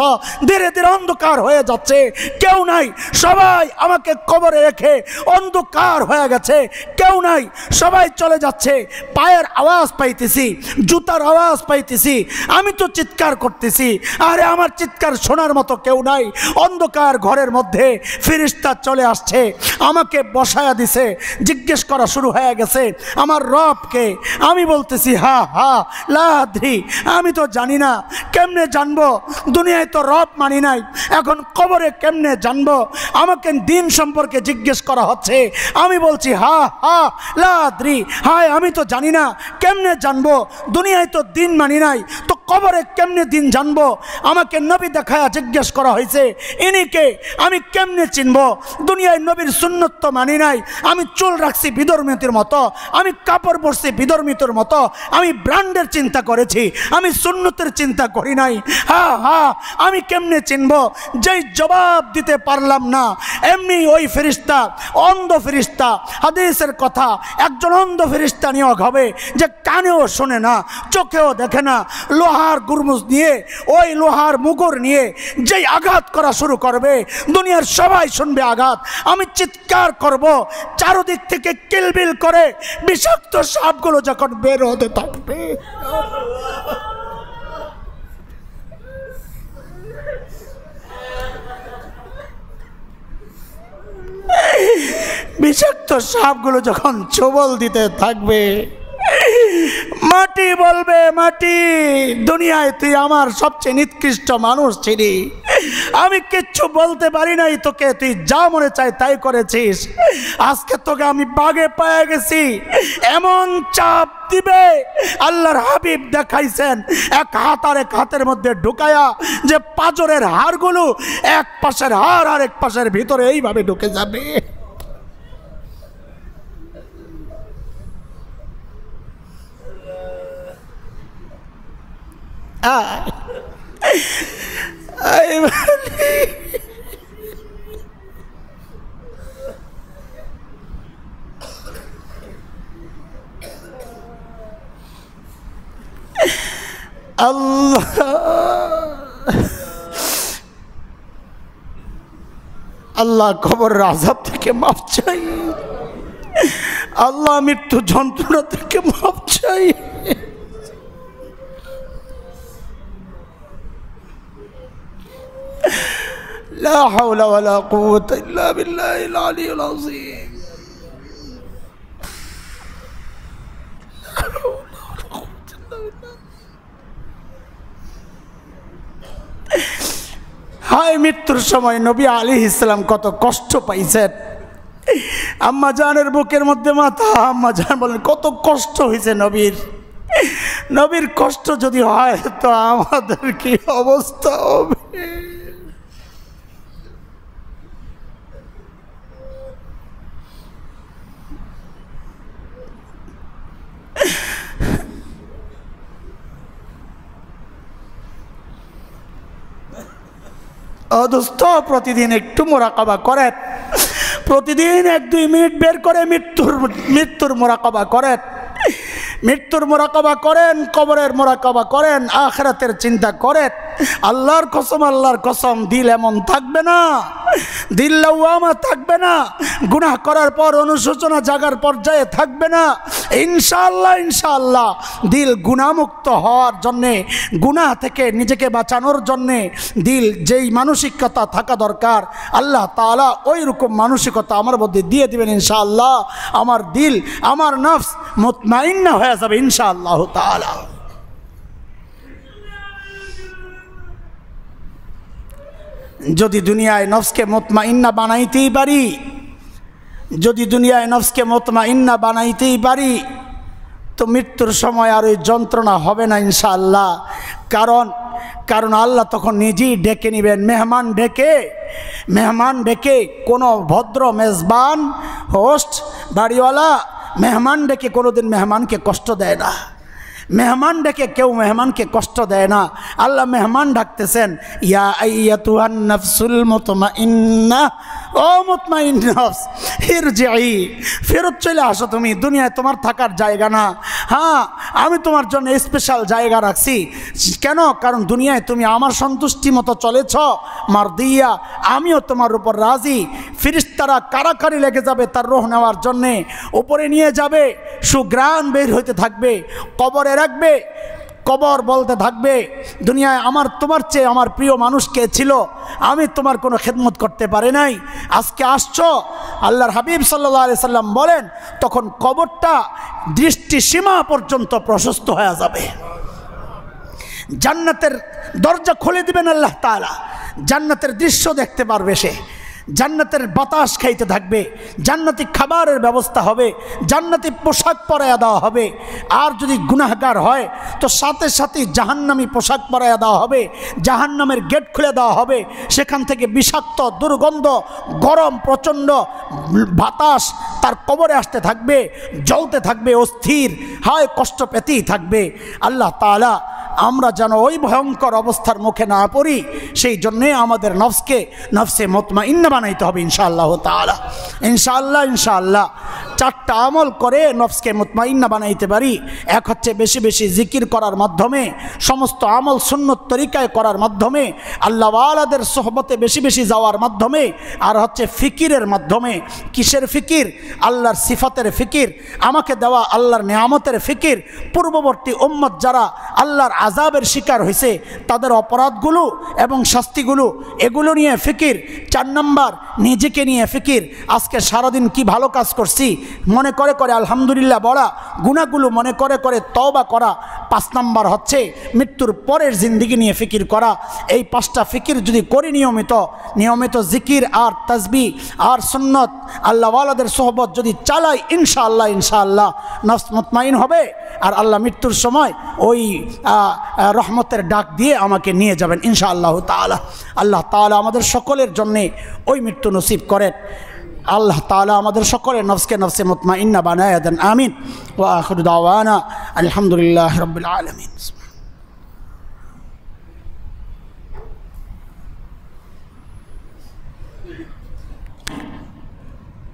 ধীরে ধীরে অন্ধকার হয়ে যাচ্ছে। কেউ নাই, সবাই আমাকে কবরে রেখে অন্ধকার হয়ে গেছে। কেউ নাই, সবাই চলে যাচ্ছে। পায়ের আওয়াজ পাইতেছি, জুতার আওয়াজ পাইতেছি। আমি তো চিৎকার করতেছি। আরে আমার চিৎকার শোনার মতো কেউ নাই। অন্ধকার ঘরের মধ্যে ফিরিস্তা চলে আসছে। আমাকে বসায়া দিছে। জিজ্ঞেস করা শুরু হয়ে গেছে। আমার রবকে আমি বলতেছি, হা হা লাদ্রি আমি তো জানি না, কেমনে জানব? দুনিয়ায় তো রব মানি নাই, এখন কবরে কেমনে জানব? আমাকে দিন সম্পর্কে জিজ্ঞেস করা হচ্ছে। আমি বলছি, হা হা লাদ্রি হায়, আমি তো জানি না, কেমনে জানব? দুনিয়ায় তো দিন মানি নাই, তো কবরে কেমনে দিন জানব? আমাকে নবী দেখায়া জিজ্ঞেস করা হয়েছে ইনিকে আমি কেমনে চিনবো? দুনিয়ায় নবীর সুন্নত মানি নাই, আমি চুল রাখছি বিধর্মীতির মতো, আমি কাপড় পরছি বিধর্মিতর মতো, আমি ব্র্যান্ডের চিন্তা করেছি, আমি সুন্নতের চিন্তা করি নাই। হা হা, আমি কেমনে চিনব? যেই জবাব দিতে পারলাম না, এমনি ওই ফেরিস্তা, অন্ধ ফেরিস্তা, হাদিসের কথা, একজন অন্ধ ফেরিস্তা নিয়োগ হবে যে কানেও শোনে না, চোখেও দেখে না। লোহার গুরমুজ নিয়ে, ওই লোহার মুগুর নিয়ে যেই আঘাত করা শুরু করবে, দুনিয়ার সবাই শুনবে আঘাত। আমি চিৎকার করব, চারোদিক থেকে কিলবিল করে বিষাক্ত সাপগুলো যখন বের হতে থাকবে। বিষাক্ত সাপগুলো যখন চবল দিতে থাকবে মাটি বলবে, মাটি। দুনিয়ায় তুই আমার সবচেয়ে নিকৃষ্ট মানুষ ছিলি। আমি কিচ্ছু বলতে পারি নাই তোকে, তুই যা মনে চাই তাই করেছিস। আজকে তোকে আমি বাগে পায়ে গেছি। এমন চাপ দিবে, আল্লাহর হাবিব দেখাইছেন, এক হাত আর এক হাতের মধ্যে ঢুকায়া যে পাজরের হাড়গুলো এক পাশের হাড় আর এক পাশের ভিতরে এইভাবে ঢুকে যাবে। আল্লাহ। আল্লাহ খবর আজাব থেকে মাফ চাই। আল্লাহ মৃত্যু যন্ত্রণা থেকে মাফ চাই। لا حول ولا قوة إلا بالله العلي العظيم. হায় মৃত্যুর সময় নবী আলী ইসলাম কত কষ্ট পাইছেন। আম্মা জানের বুকের মধ্যে মাথা, আম্মা জান বলেন, কত কষ্ট হয়েছে নবীর। নবীর কষ্ট যদি হয়, তো আমাদের কি অবস্থা হবে? অদস্ত প্রতিদিন একটু মোরাকাবা করেন। প্রতিদিন এক দুই মিনিট বের করে মৃত্যুর মৃত্যুর মোরাকাবা করেন। মৃত্যুর মোরাকাবা করেন, কবরের মোরাকাবা করেন, আখরাতের চিন্তা করেন। আল্লাহর কসম আল্লাহর কসম, দিল এমন থাকবে না। দিল থাকবে না। গুনাহ করার পর, অনুশোচনা জাগার পর্যায়ে থাকবে না। ইনশাআল্লাহ ইনশাল্লাহ দিল গুণামুক্ত হওয়ার জন্যে গুনাহ থেকে নিজেকে বাঁচানোর জন্যে দিল যেই মানসিকতা থাকা দরকার, আল্লাহ তাআলা ওই রকম মানসিকতা আমার মধ্যে দিয়ে দিবেন ইনশাআল্লাহ। আমার দিল, আমার নফস মুতমাইন্না হয়ে যাবে ইনশাআল্লাহ তাআলা। যদি দুনিয়ায় নফসকে মোতমাইন্না বানাইতেই পারি যদি দুনিয়ায় নফসকে মতমা ইন্না বানাইতেই পারি, তো মৃত্যুর সময় আর ওই যন্ত্রণা হবে না ইনশাআল্লাহ। কারণ কারণ আল্লাহ তখন নিজেই ডেকে নেবেন, মেহমান ডেকে মেহমান ডেকে কোনো ভদ্র, মেজবান, হোস্ট, বাড়িওয়ালা, মেহমান ডেকে কোনোদিন মেহমানকে কষ্ট দেয় না। মেহমান ডেকে কেউ মেহমানকে কষ্ট দেয় না। আল্লাহ মেহমান ডাকতেছেন, ইয়া মুতমাইন্না ও ফেরত চলে আসো তুমি, দুনিয়ায় তোমার থাকার জায়গা না। হ্যাঁ আমি তোমার জন্য স্পেশাল জায়গা রাখছি। কেন? কারণ দুনিয়ায় তুমি আমার সন্তুষ্টি মতো চলেছ মার দিয়া আমিও তোমার উপর রাজি। ফিরিস্তারা কারাকারি লেগে যাবে তার রোহ নেওয়ার জন্যে, উপরে নিয়ে যাবে সুগ্রাণ বের হইতে থাকবে রাখবে, কবর বলতে থাকবে, দুনিয়ায় আমার তোমার চেয়ে আমার প্রিয় মানুষ কে ছিল? আমি তোমার কোনো খেদমত করতে পারি নাই। আজকে আসছ, আল্লাহর হাবিব সাল্লাহ আলি সাল্লাম বলেন, তখন কবরটা দৃষ্টি সীমা পর্যন্ত প্রশস্ত হয়ে যাবে। জান্নাতের দরজা খুলে দিবেন আল্লাহ তালা জান্নাতের দৃশ্য দেখতে পারবে সে। জান্নাতের বাতাস খাইতে থাকবে, জান্নাতি খাবারের ব্যবস্থা হবে, জান্নাতি পোশাক পরাইয়া দেওয়া হবে। আর যদি গুনাহগার হয়, তো সাথে সাথে জাহান্নামি পোশাক পরাইয়া দেওয়া হবে, জাহান্নামের গেট খুলে দেওয়া হবে, সেখান থেকে বিষাক্ত, দুর্গন্ধ, গরম, প্রচণ্ড বাতাস তার কবরে আসতে থাকবে, জ্বলতে থাকবে, অস্থির, হয়, কষ্ট পেতেই থাকবে। আল্লাহ তালা আমরা যেন ওই ভয়ঙ্কর অবস্থার মুখে না পড়ি, সেই জন্যে আমাদের নফসকে, নফসে মতমা ইন্না বানাইতে হবে ইনশাআল্লাহ তালা ইনশাআল্লাহ ইনশাআল্লাহ। চারটা আমল করে নফসকে মুতমাইন্না বানাইতে পারি। এক হচ্ছে বেশি বেশি জিকির করার মাধ্যমে, সমস্ত আমল সুন্নত তরিকায় করার মাধ্যমে, আল্লাহ আল্লাহওয়ালাদের সোহবতে বেশি বেশি যাওয়ার মাধ্যমে, আর হচ্ছে ফিকিরের মাধ্যমে। কিসের ফিকির? আল্লাহর সিফাতের ফিকির। আমাকে দেওয়া আল্লাহর নিয়ামতের ফিকির। পূর্ববর্তী উম্মত যারা আল্লাহর আজাবের শিকার হয়েছে তাদের অপরাধগুলো এবং শাস্তিগুলো, এগুলো নিয়ে ফিকির। চার নম্বর নিজেকে নিয়ে ফিকির। আজকে সারাদিন কি ভালো কাজ করছি? মনে করে করে আলহামদুলিল্লাহ বলা গুণাগুলো মনে করে করে তওবা করা, পাঁচ নাম্বার হচ্ছে মৃত্যুর পরের জিন্দিগি নিয়ে ফিকির করা। এই পাঁচটা ফিকির যদি করি নিয়মিত নিয়মিত জিকির আর তাজবি আর সুন্নত আল্লাহওয়ালাদের সোহবত যদি চালাই, ইনশাআল্লাহ ইনশাআল্লাহ। নফস মুতমাইন হবে আর আল্লাহ মৃত্যুর সময় ওই রহমতের ডাক দিয়ে আমাকে নিয়ে যাবেন, ইনশাআল্লাহ তালা আল্লাহ তালা আমাদের সকলের জন্যে ওই মৃত্যু নসিব করেন। আল্লাহ তালা আমাদের সকলের নফসকে নফসে মতমা ইন্না বানায় দেন। আমিন। ওয়া আখরুদ্দাওয়ানা আলহামদুলিল্লাহ রবিল আলমিন।